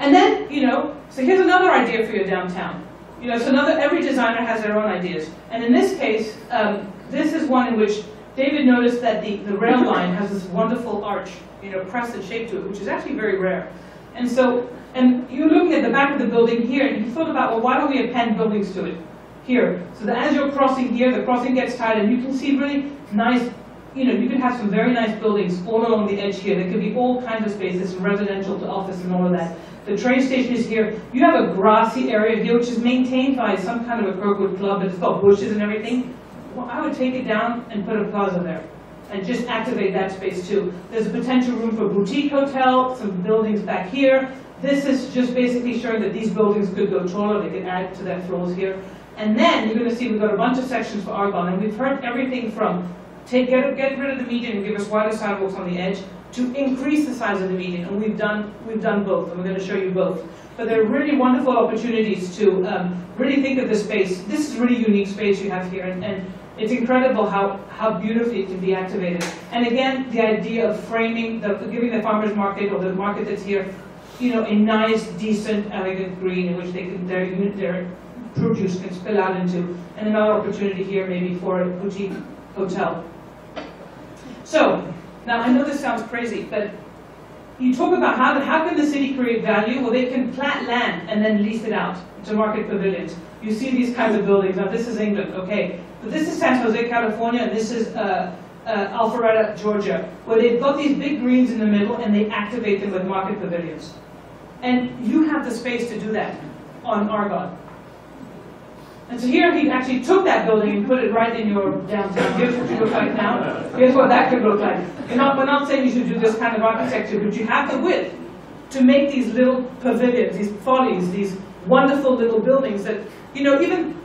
And then, you know, so here's another idea for your downtown. You know, so another, every designer has their own ideas. And in this case, um, this is one in which David noticed that the, the rail line has this wonderful arch you know, crescent shape to it, which is actually very rare. And so, and you're looking at the back of the building here, and you thought about, well, why don't we append buildings to it here? So that as you're crossing here, the crossing gets tight, and you can see really nice, you know, you can have some very nice buildings all along the edge here. There could be all kinds of spaces, from residential to office and all of that. The train station is here. You have a grassy area here, which is maintained by some kind of a Kirkwood club, but it's got bushes and everything. Well, I would take it down and put a plaza there and just activate that space too. There's a potential room for boutique hotel, some buildings back here. This is just basically showing that these buildings could go taller, they could add to their floors here. And then you're going to see we've got a bunch of sections for Argonne, and we've heard everything from take, get, get rid of the median and give us wider sidewalks on the edge, to increase the size of the median, and we've done, we've done both, and we're gonna show you both. But they're really wonderful opportunities to um, really think of the space. This is really unique space you have here, and, and it's incredible how, how beautifully it can be activated. And again, the idea of framing, the, giving the farmer's market or the market that's here, you know, a nice, decent, elegant green in which they can, their, their produce can spill out into, and another opportunity here maybe for a boutique hotel. So, now I know this sounds crazy, but you talk about how, how can the city create value? Well, they can plat land and then lease it out to market pavilions. You see these kinds of buildings. Now, this is England, okay. This is San Jose, California, and this is uh, uh, Alpharetta, Georgia, where they've got these big greens in the middle and they activate them with market pavilions. And you have the space to do that on Argonne. And so here he actually took that building and put it right in your downtown. Here's what you look like now. Here's what that could look like. Not, we're not saying you should do this kind of architecture, but you have the width to make these little pavilions, these follies, these wonderful little buildings that, you know, even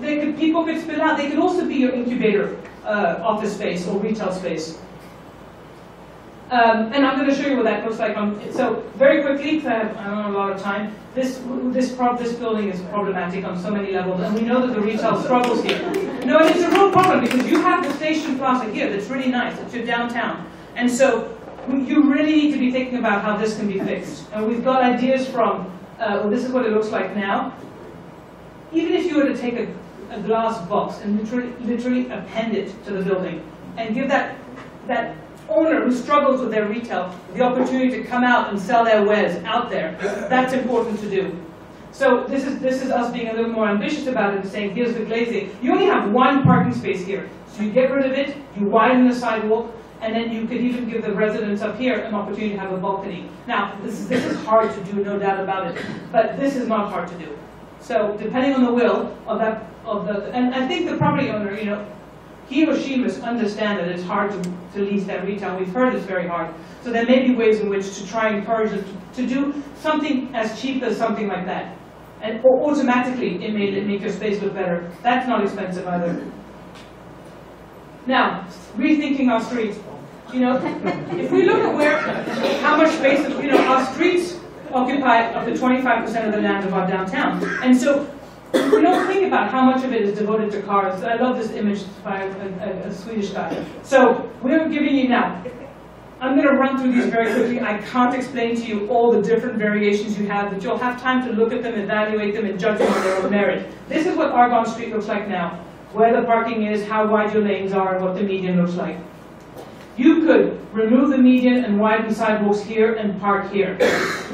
they could, people could spill out. They could also be your incubator uh, office space or retail space. Um, and I'm going to show you what that looks like. On, so very quickly, because I, I don't have a lot of time, this this this building is problematic on so many levels, and we know that the retail struggles here. No, and it's a real problem because you have the station plaza here that's really nice. It's your downtown, and so you really need to be thinking about how this can be fixed. And we've got ideas from. Uh, well, this is what it looks like now. Even if you were to take a, a glass box and literally, literally append it to the building and give that that owner who struggles with their retail the opportunity to come out and sell their wares out there. That's important to do. So this is, this is us being a little more ambitious about it and saying, here's the glazing. You only have one parking space here. So you get rid of it, you widen the sidewalk, and then you could even give the residents up here an opportunity to have a balcony. Now, this is, this is hard to do, no doubt about it, but this is not hard to do. So depending on the will of that, of the, and I think the property owner, you know, he or she must understand that it's hard to, to lease that retail. We've heard it's very hard. So there may be ways in which to try and encourage them to, to do something as cheap as something like that. And automatically it may make your space look better. That's not expensive either. Now, rethinking our streets. You know, if we look at where, how much space, you know, our streets occupy up to 25% of the land of our downtown. And so we don't think about how much of it is devoted to cars. I love this image by a, a, a Swedish guy. So we're giving you now. I'm going to run through these very quickly. I can't explain to you all the different variations you have, but you'll have time to look at them, evaluate them, and judge them on their own merit. This is what Argonne Street looks like now. Where the parking is, how wide your lanes are, and what the median looks like. You could remove the median and widen sidewalks here and park here.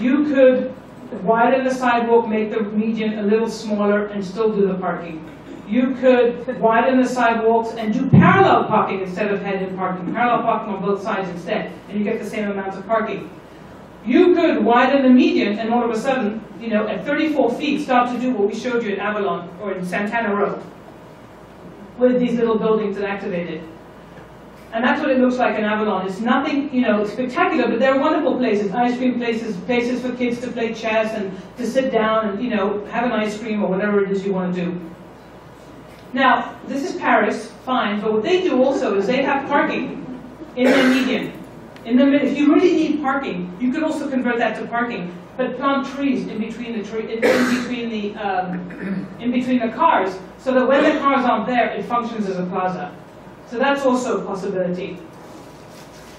You could widen the sidewalk, make the median a little smaller, and still do the parking. You could widen the sidewalks and do parallel parking instead of head-in parking, parallel parking on both sides instead, and you get the same amount of parking. You could widen the median and all of a sudden, you know, at 34 feet, start to do what we showed you in Avalon or in Santana Row with these little buildings that activated. And that's what it looks like in Avalon. It's nothing, you know, spectacular, but they're wonderful places. Ice cream places, places for kids to play chess and to sit down and, you know, have an ice cream or whatever it is you want to do. Now, this is Paris, fine, but what they do also is they have parking in their median. In the, if you really need parking, you could also convert that to parking, but plant trees in between the tree, in, in between the um, in between the cars, so that when the cars aren't there, it functions as a plaza. So that's also a possibility.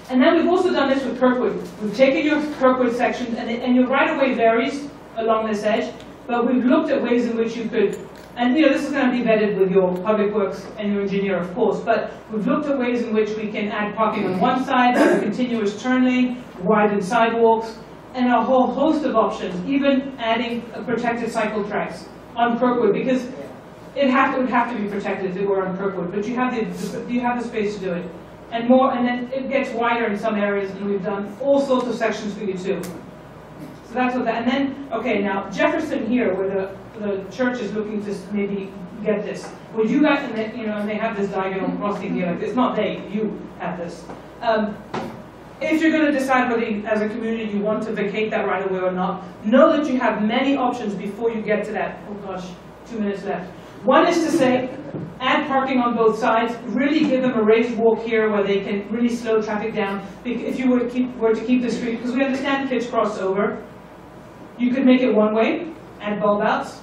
And then we've also done this with Kirkwood. We've taken your Kirkwood sections, and, and your right-of-way varies along this edge, but we've looked at ways in which you could, and you know, this is going to be vetted with your public works and your engineer, of course, but we've looked at ways in which we can add parking on one side, continuous turn lane, widen sidewalks, and a whole host of options, even adding protected cycle tracks on Kirkwood, because it, have, it would have to be protected if it were on Kirkwood, but you have the you have the space to do it, and more, and then it gets wider in some areas, and we've done all sorts of sections for you too. So that's what that, and then okay, now Jefferson here, where the the church is looking to maybe get this. Would you guys, and they, you know, and they have this diagonal crossing here, like it's not they, you have this. Um, if you're going to decide whether, you, as a community, you want to vacate that right away or not, know that you have many options before you get to that. Oh gosh, two minutes left. One is to say, add parking on both sides, really give them a raised walk here where they can really slow traffic down. If you were to keep, were to keep the street, because we understand kids cross over, you could make it one way, add bulb outs.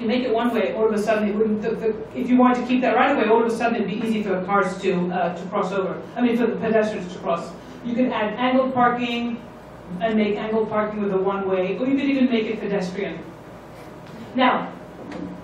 You make it one way, all of a sudden it wouldn't, the, the, if you wanted to keep that right away, all of a sudden it'd be easy for cars to, uh, to cross over. I mean, for the pedestrians to cross. You could add angled parking and make angled parking with a one-way, or you could even make it pedestrian. Now,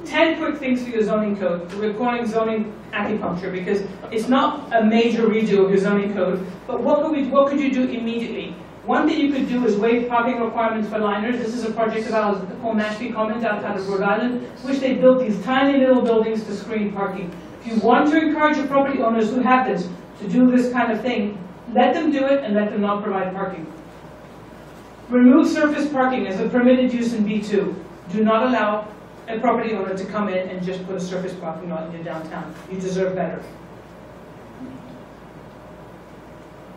10 quick things for your zoning code. We're calling zoning acupuncture because it's not a major redo of your zoning code, but what could we, what could you do immediately? One thing you could do is waive parking requirements for liners. This is a project of ours called Mashpee Commons outside of Rhode Island, which they built these tiny little buildings to screen parking. If you want to encourage your property owners who have this to do this kind of thing, let them do it and let them not provide parking. Remove surface parking as a permitted use in B2. Do not allow a property owner to come in and just put a surface parking lot in your downtown. You deserve better.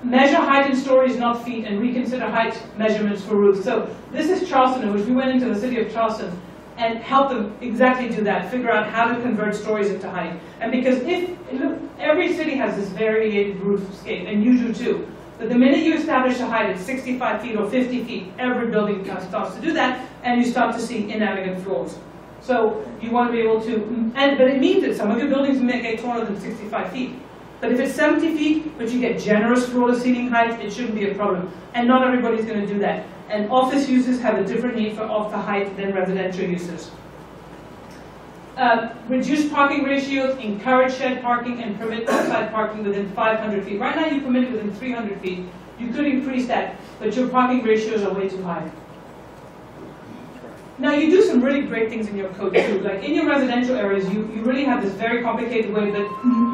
Measure height in stories, not feet, and reconsider height measurements for roofs. So this is Charleston, which we went into the city of Charleston and helped them exactly do that, figure out how to convert stories into height. And because if, look, every city has this variated roof scape, and you do too. But the minute you establish a height at 65 feet or 50 feet, every building starts to do that, and you start to see inelegant floors. So you want to be able to, and, but it means that some of your buildings may get taller than 65 feet. But if it's 70 feet, but you get generous floor to ceiling height, it shouldn't be a problem. And not everybody's going to do that. And office users have a different need for off the height than residential users. Uh, reduce parking ratios, encourage shared parking, and permit outside parking within 500 feet. Right now, you permit it within 300 feet. You could increase that, but your parking ratios are way too high. Now, you do some really great things in your code too. Like in your residential areas, you, you really have this very complicated way, but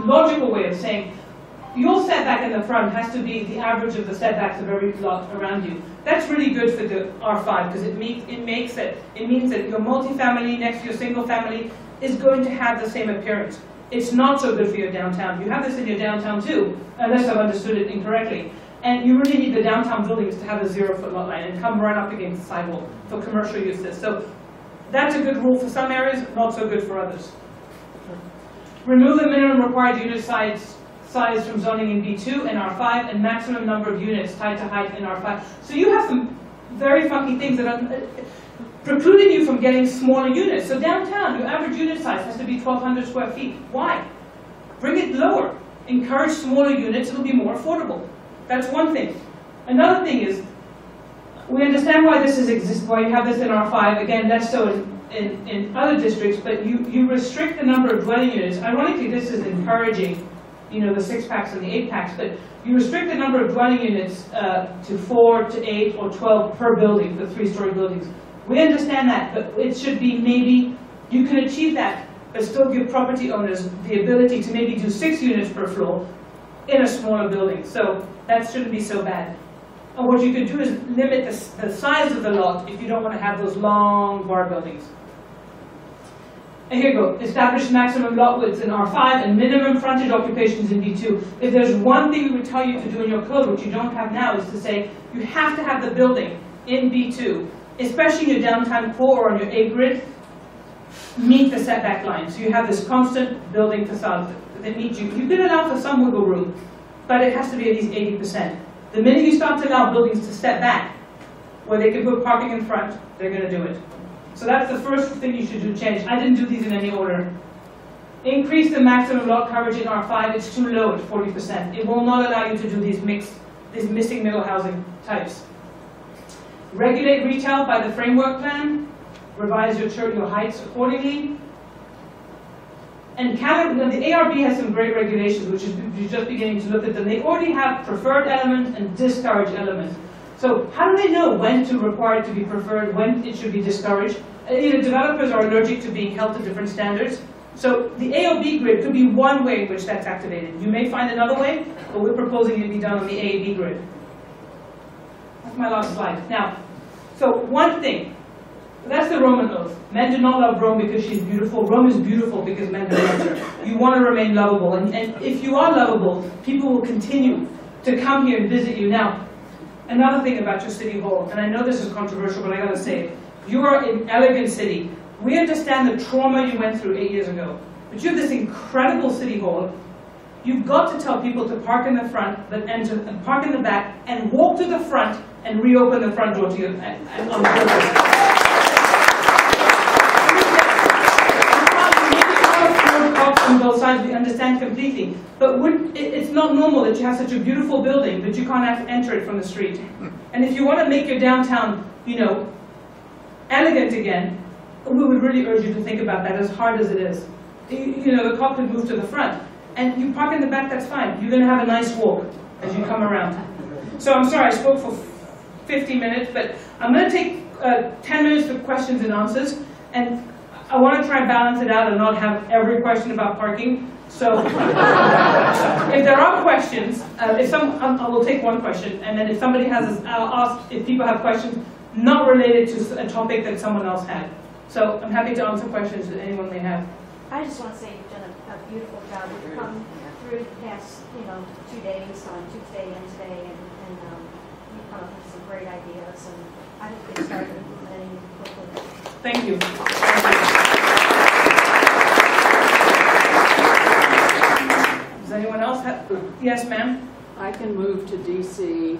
logical way of saying your setback in the front has to be the average of the setbacks of every lot around you. That's really good for the R5 because it, it makes it, it means that your multifamily next to your single family is going to have the same appearance. It's not so good for your downtown. You have this in your downtown too, unless I've understood it incorrectly. And you really need the downtown buildings to have a zero foot lot line and come right up against the sidewalk for commercial uses. So that's a good rule for some areas, not so good for others. Remove the minimum required unit size, size from zoning in B2 and R5 and maximum number of units tied to height in R5. So you have some very funky things that are uh, precluding you from getting smaller units. So downtown, your average unit size has to be 1,200 square feet. Why? Bring it lower. Encourage smaller units, it'll be more affordable. That's one thing. Another thing is, we understand why this is exist, why you have this in R5. Again, less so in, in, in other districts, but you, you restrict the number of dwelling units. Ironically, this is encouraging, you know, the six packs and the eight packs, but you restrict the number of dwelling units uh, to four to eight or 12 per building for three-story buildings. We understand that, but it should be maybe, you can achieve that, but still give property owners the ability to maybe do six units per floor in a smaller building. So that shouldn't be so bad. And what you could do is limit the, the size of the lot if you don't want to have those long bar buildings. And here you go, establish maximum lot widths in R5 and minimum frontage occupations in B2. If there's one thing we would tell you to do in your code, which you don't have now, is to say you have to have the building in B2, especially in your downtown core or on your A grid, meet the setback line. So you have this constant building facade that meets you. You can allow for some wiggle room, but it has to be at least 80%. The minute you start to allow buildings to step back, where they can put parking in front, they're going to do it. So that's the first thing you should do change. I didn't do these in any order. Increase the maximum lot coverage in R5. It's too low at 40%. It will not allow you to do these mixed, these missing middle housing types. Regulate retail by the framework plan. Revise your, your heights accordingly. And Canada, the ARB has some great regulations, which is just beginning to look at them. They already have preferred element and discouraged element. So how do they know when to require it to be preferred, when it should be discouraged? Uh, you know, developers are allergic to being held to different standards. So the AOB grid could be one way in which that's activated. You may find another way, but we're proposing it be done on the AAB grid. That's my last slide. Now, so one thing, that's the Roman oath. Men do not love Rome because she's beautiful. Rome is beautiful because men have loved her. You want to remain lovable. And, and if you are lovable, people will continue to come here and visit you. Now, another thing about your city hall, and I know this is controversial, but I gotta say it. You are an elegant city. We understand the trauma you went through eight years ago. but you have this incredible city hall. You've got to tell people to park in the front, but enter, and park in the back, and walk to the front and reopen the front door to you uh, uh, and, and on both sides, we understand completely. But would, it, it's not normal that you have such a beautiful building, but you can't enter it from the street. And if you want to make your downtown, you know, elegant again, we would really urge you to think about that, as hard as it is. You, you know, the clock could move to the front. And you park in the back, that's fine. You're going to have a nice walk as you come around. So I'm sorry, I spoke for 50 minutes, but I'm going to take uh, 10 minutes for questions and answers. And I want to try and balance it out and not have every question about parking. So if there are questions, uh, if some, um, I will take one question, and then if somebody has, I'll ask if people have questions not related to a topic that someone else had. So I'm happy to answer questions that anyone may have. I just want to say you've done a, a beautiful job. You've come through the past, you know, two days on Tuesday and today, and, and um, you've come up with some great ideas, and I hope they start implementing quickly. Thank you. Thank anyone else have, yes, ma'am? I can move to DC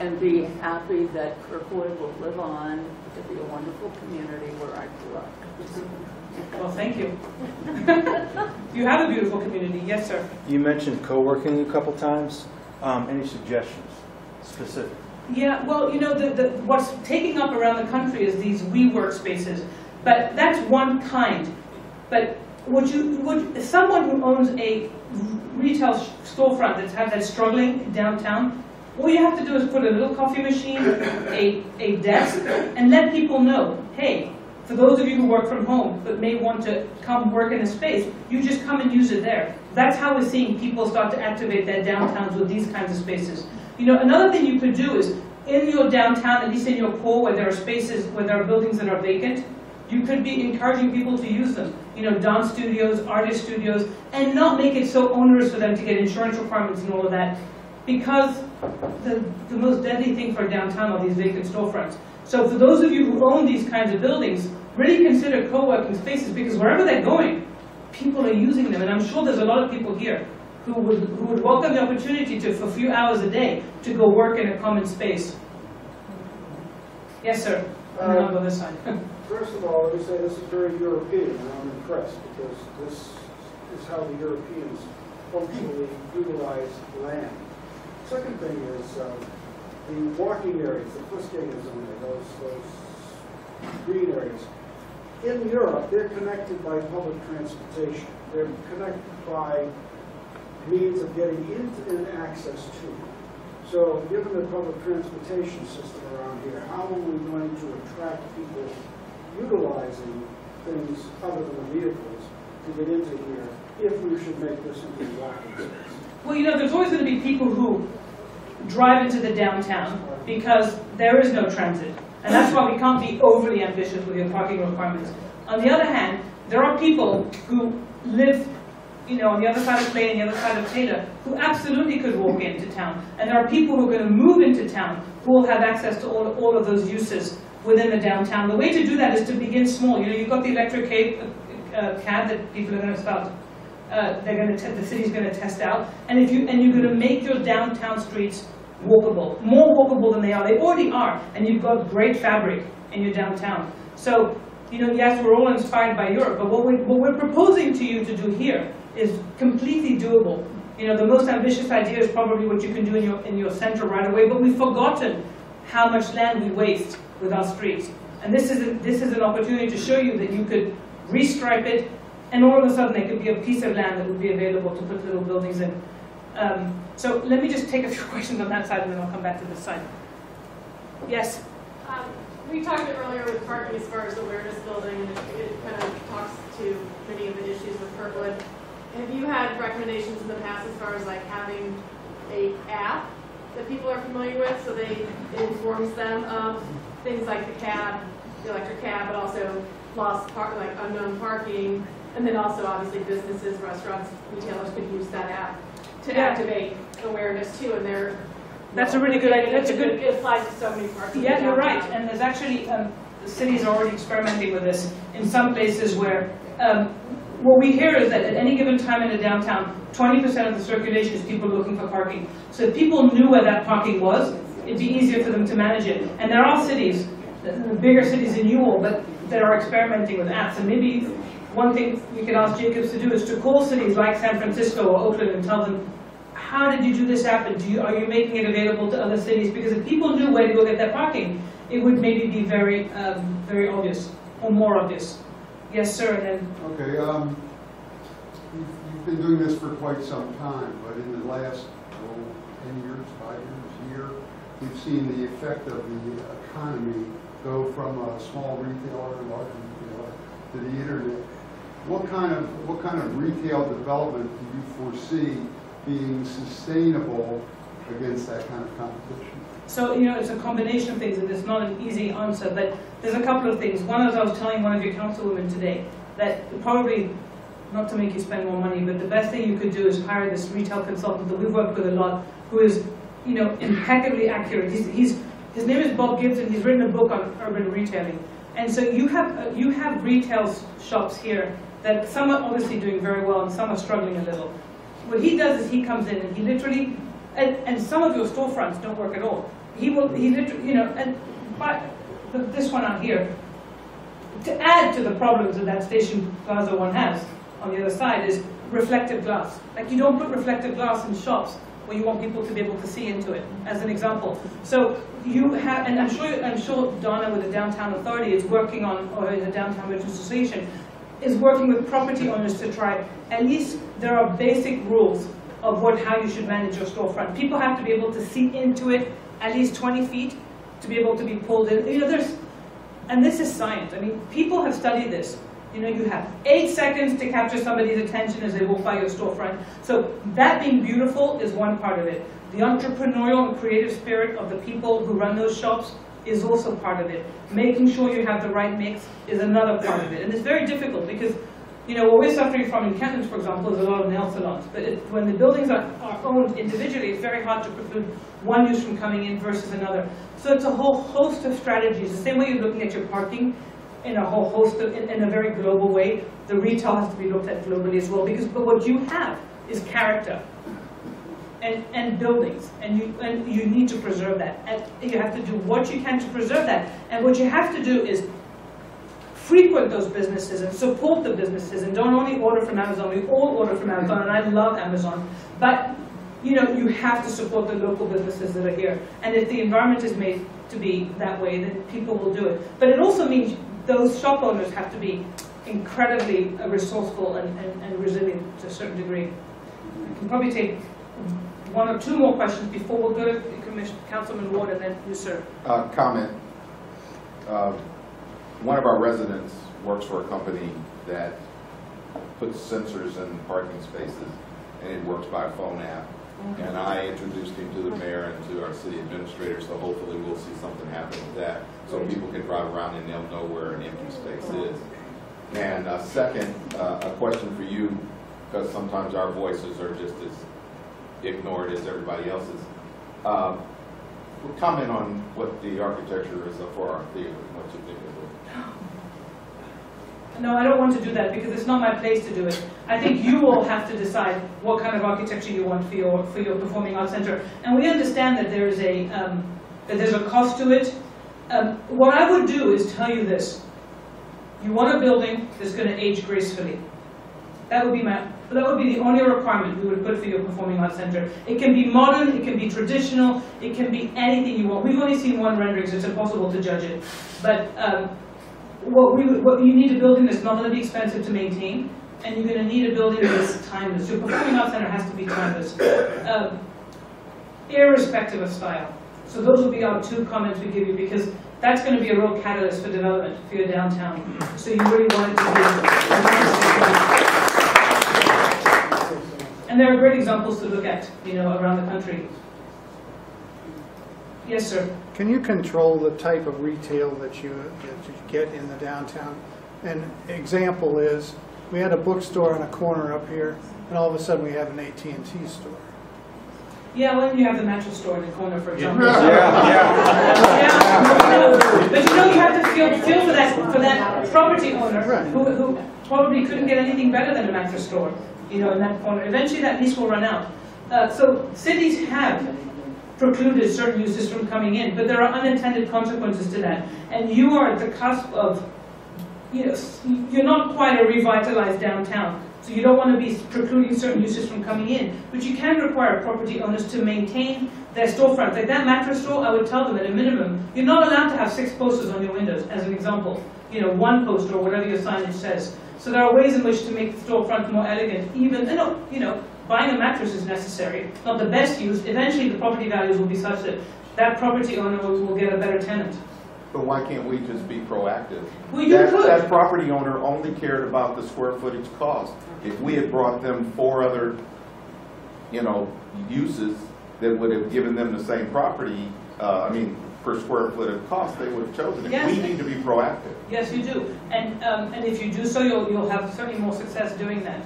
and be happy that Kirkwood will live on, to be a wonderful community where I grew up. Well, thank you. You have a beautiful community, yes, sir. You mentioned co-working a couple times. Um, Any suggestions, specific? Yeah, well, you know, the, the, what's taking up around the country is these WeWork spaces, but that's one kind. But would you, would, someone who owns a retail storefront that's, that's struggling downtown, all you have to do is put a little coffee machine, a, a desk, and let people know, hey, for those of you who work from home but may want to come work in a space, you just come and use it there. That's how we're seeing people start to activate their downtowns with these kinds of spaces. You know, another thing you could do is, in your downtown, at least in your core, where there are spaces, where there are buildings that are vacant, you could be encouraging people to use them. You know, dance studios, artist studios, and not make it so onerous for them to get insurance requirements and all of that. Because the, the most deadly thing for downtown are these vacant storefronts. So for those of you who own these kinds of buildings, really consider co-working spaces, because wherever they're going, people are using them. And I'm sure there's a lot of people here who would, who would welcome the opportunity to, for a few hours a day, to go work in a common space. Yes, sir. And then I'll go side. First of all, let me say this is very European, and I'm impressed, because this is how the Europeans functionally utilize land. Second thing is, um, the walking areas, the Fußgänger zone, those, those green areas. In Europe, they're connected by public transportation. They're connected by means of getting into and access to. So, given the public transportation system around here, how are we going to attract people utilizing things other than vehicles to get into here if we should make this into a walking space? Well, you know, there's always going to be people who drive into the downtown because there is no transit. And that's why we can't be overly ambitious with your parking requirements. On the other hand, there are people who live, you know, on the other side of and the other side of Taylor, who absolutely could walk into town. And there are people who are going to move into town who will have access to all, all of those uses within the downtown. The way to do that is to begin small. You know, you've got the electric cab, uh, cab that people are going to start uh, they're going to, the city's going to test out, and if you, and you're going to make your downtown streets walkable, more walkable than they are. They already are, and you've got great fabric in your downtown. So, you know, yes, we're all inspired by Europe, but what, we, what we're proposing to you to do here is completely doable. You know, the most ambitious idea is probably what you can do in your, in your center right away, but we've forgotten how much land we waste with our streets. And this is, a, this is an opportunity to show you that you could restripe it, and all of a sudden there could be a piece of land that would be available to put little buildings in. Um, so let me just take a few questions on that side and then I'll come back to this side. Yes? Um, We talked earlier with parking as far as awareness building, and it- it kind of talks to many of the issues with Kirkwood. Have you had recommendations in the past as far as like having a app that people are familiar with, so they, it informs them of things like the cab, the electric cab, but also lost park, like unknown parking, and then also obviously businesses, restaurants, retailers could use that app to Yeah. activate awareness too, and they're. That's a really good idea. That's a good- It applies to so many parts Yeah, you're right, and there's actually, um, the cities are already experimenting with this in some places where, um, what we hear is that at any given time in the downtown, twenty percent of the circulation is people looking for parking. So if people knew where that parking was, it'd be easier for them to manage it. And there are cities, the bigger cities than you all, but that are experimenting with apps. And maybe one thing we could ask Jacobs to do is to call cities like San Francisco or Oakland and tell them, how did you do this app, and do you, are you making it available to other cities? Because if people knew where to go get their parking, it would maybe be very, um, very obvious, or more obvious. Yes, sir, then, Okay, um, you've, you've been doing this for quite some time, but in the last, oh, ten years, five years, year, we've seen the effect of the economy go from a small retailer, large retailer, to the internet. What kind of, what kind of retail development do you foresee being sustainable against that kind of competition? so, you know, it's a combination of things, and it's not an easy answer, but there's a couple of things. One is I was telling one of your councilwomen today, that probably, not to make you spend more money, but the best thing you could do is hire this retail consultant that we've worked with a lot, who is, you know, impeccably accurate. He's, he's, his name is Bob Gibson, he's written a book on urban retailing. And so you have, uh, you have retail shops here that some are obviously doing very well and some are struggling a little. What he does is he comes in and he literally, and, and some of your storefronts don't work at all. He will, he literally, you know, and, but, this one out here, to add to the problems that that station plaza one has on the other side is reflective glass. Like you don't put reflective glass in shops where you want people to be able to see into it, as an example. So you have, and I'm sure, I'm sure Donna with the downtown authority is working on, or the downtown Association, is working with property owners to try, at least there are basic rules of what, how you should manage your storefront. People have to be able to see into it at least 20 feet to be able to be pulled in. You know, there's, and this is science. I mean, people have studied this. You know, you have eight seconds to capture somebody's attention as they walk by your storefront. So that being beautiful is one part of it. The entrepreneurial and creative spirit of the people who run those shops is also part of it. Making sure you have the right mix is another part of it. And it's very difficult because, you know, what we're suffering from in Kentlands, for example, is a lot of nail salons. But it, when the buildings are, are owned individually, it's very hard to preclude one use from coming in versus another. So it's a whole host of strategies. The same way you're looking at your parking in a whole host of, in, in a very global way, the retail has to be looked at globally as well. Because, but what you have is character and, and buildings, and you, and you need to preserve that. And you have to do what you can to preserve that. And what you have to do is frequent those businesses and support the businesses, and don't only order from Amazon, we all order from Amazon, and I love Amazon. But, you know, you have to support the local businesses that are here. And if the environment is made to be that way, then people will do it. But it also means those shop owners have to be incredibly resourceful and, and, and resilient to a certain degree. I can probably take one or two more questions before we'll go to Commissioner, Councilman Ward and then you, sir. Uh, Comment. Uh, One of our residents works for a company that puts sensors in parking spaces, and it works by a phone app. And I introduced him to the mayor and to our city administrator, so hopefully we'll see something happen with that, so people can drive around and they'll know where an empty space is. And uh, second, uh, a question for you, because sometimes our voices are just as ignored as everybody else's. Um, Comment on what the architecture is for our theater, what you think of it. No, I don't want to do that because it's not my place to do it. I think you all have to decide what kind of architecture you want for your, for your performing arts center. And we understand that there is a, um, that there's a cost to it. Um, what I would do is tell you this. You want a building that's gonna age gracefully. That would be my, that would be the only requirement we would put for your performing arts center. It can be modern, it can be traditional, it can be anything you want. We've only seen one rendering, so it's impossible to judge it. But, um, what we, what, you need a building that's not gonna be expensive to maintain, and you're gonna need a building that's timeless. Your performing arts center has to be timeless, um, irrespective of style. So those would be our two comments we give you, because that's gonna be a real catalyst for development for your downtown. So you really want it to be. And there are great examples to look at, you know, around the country. Yes, sir. Can you control the type of retail that you, that you get in the downtown? An example is, we had a bookstore on a corner up here, and all of a sudden we have an AT&T store. Yeah, when you have the mattress store in the corner, for example. Yeah, yeah. Yeah, but you know, you have to feel, feel for that, for that property owner Right. who, who, probably couldn't get anything better than a mattress store, you know, in that corner. Eventually, that lease will run out. Uh, So cities have precluded certain uses from coming in, but there are unintended consequences to that. And you are at the cusp of, you know, you're not quite a revitalized downtown, so you don't want to be precluding certain uses from coming in. But you can require property owners to maintain their storefront. Like that mattress store, I would tell them at a minimum, you're not allowed to have six posters on your windows, as an example. You know, one poster or whatever your signage says. So there are ways in which to make the storefront more elegant, even, you know, you know, buying a mattress is necessary, not the best use. Eventually, the property values will be such that that property owner will, will get a better tenant. But why can't we just be proactive? Well, you That- could. That property owner only cared about the square footage cost. If we had brought them four other, you know, uses that would have given them the same property, uh, I mean, per square foot of cost, they would have chosen it. Yes. We need to be proactive. Yes, you do. And, um, and if you do so, you'll, you'll have certainly more success doing that.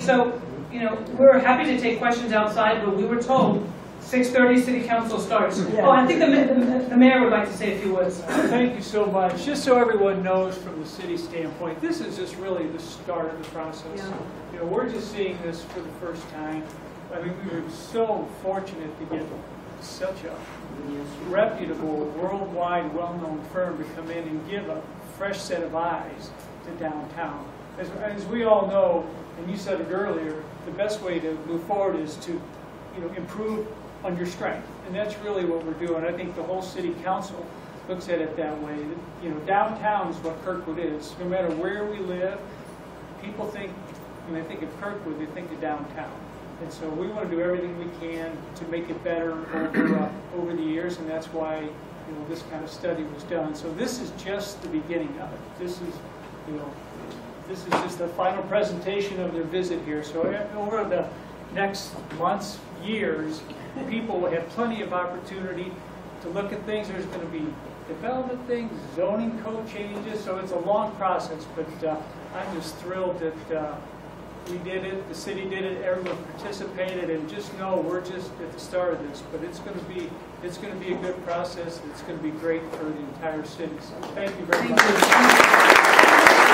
So, you know, we're happy to take questions outside, but we were told 6:30 city council starts. Oh, I think the, the the mayor would like to say a few words. Thank you so much. Just so everyone knows from the city standpoint, this is just really the start of the process. You know, we're just seeing this for the first time. I mean, we were so fortunate to get such a reputable, worldwide, well-known firm to come in and give a fresh set of eyes to downtown. As, as we all know, and you said it earlier, the best way to move forward is to, you know, improve on your strength. And that's really what we're doing. I think the whole city council looks at it that way. You know, downtown is what Kirkwood is. No matter where we live, people think, when they think of Kirkwood, they think of downtown. And so we want to do everything we can to make it better over, uh, over the years, and that's why, you know, this kind of study was done. So this is just the beginning of it. This is, you know, this is just the final presentation of their visit here. So over the next months, years, people will have plenty of opportunity to look at things. There's going to be development things, zoning code changes, so it's a long process. But uh, I'm just thrilled that uh, we did it, the city did it, everyone participated, and just know we're just at the start of this. But it's going to be, it's going to be a good process. It's going to be great for the entire city. So thank you very Thank much. you.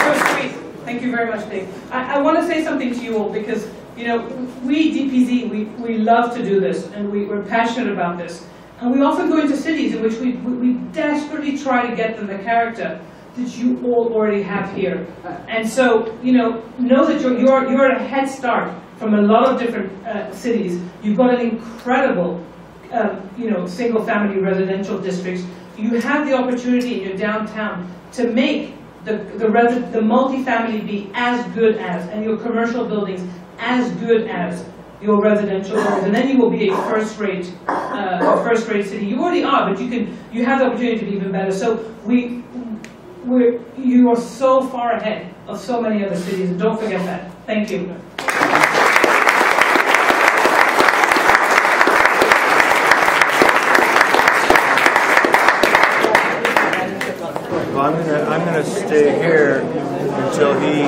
So sweet. Thank you very much, Dave. I, I want to say something to you all because, you know, we, DPZ, we, we love to do this and we, we're passionate about this. And we often go into cities in which we, we we desperately try to get them the character that you all already have here. And so, you know, know that you're, you're, you're at a head start from a lot of different uh, cities. You've got an incredible, um, you know, single-family residential districts. You have the opportunity in your downtown to make the, the, the multifamily be as good as, and your commercial buildings as good as your residential buildings. And then you will be a first-rate, uh, first-rate city. You already are, but you can, you have the opportunity to be even better. So we, we're, you are so far ahead of so many other cities, and don't forget that. Thank you. Well, I'm gonna, I'm gonna stay here until he.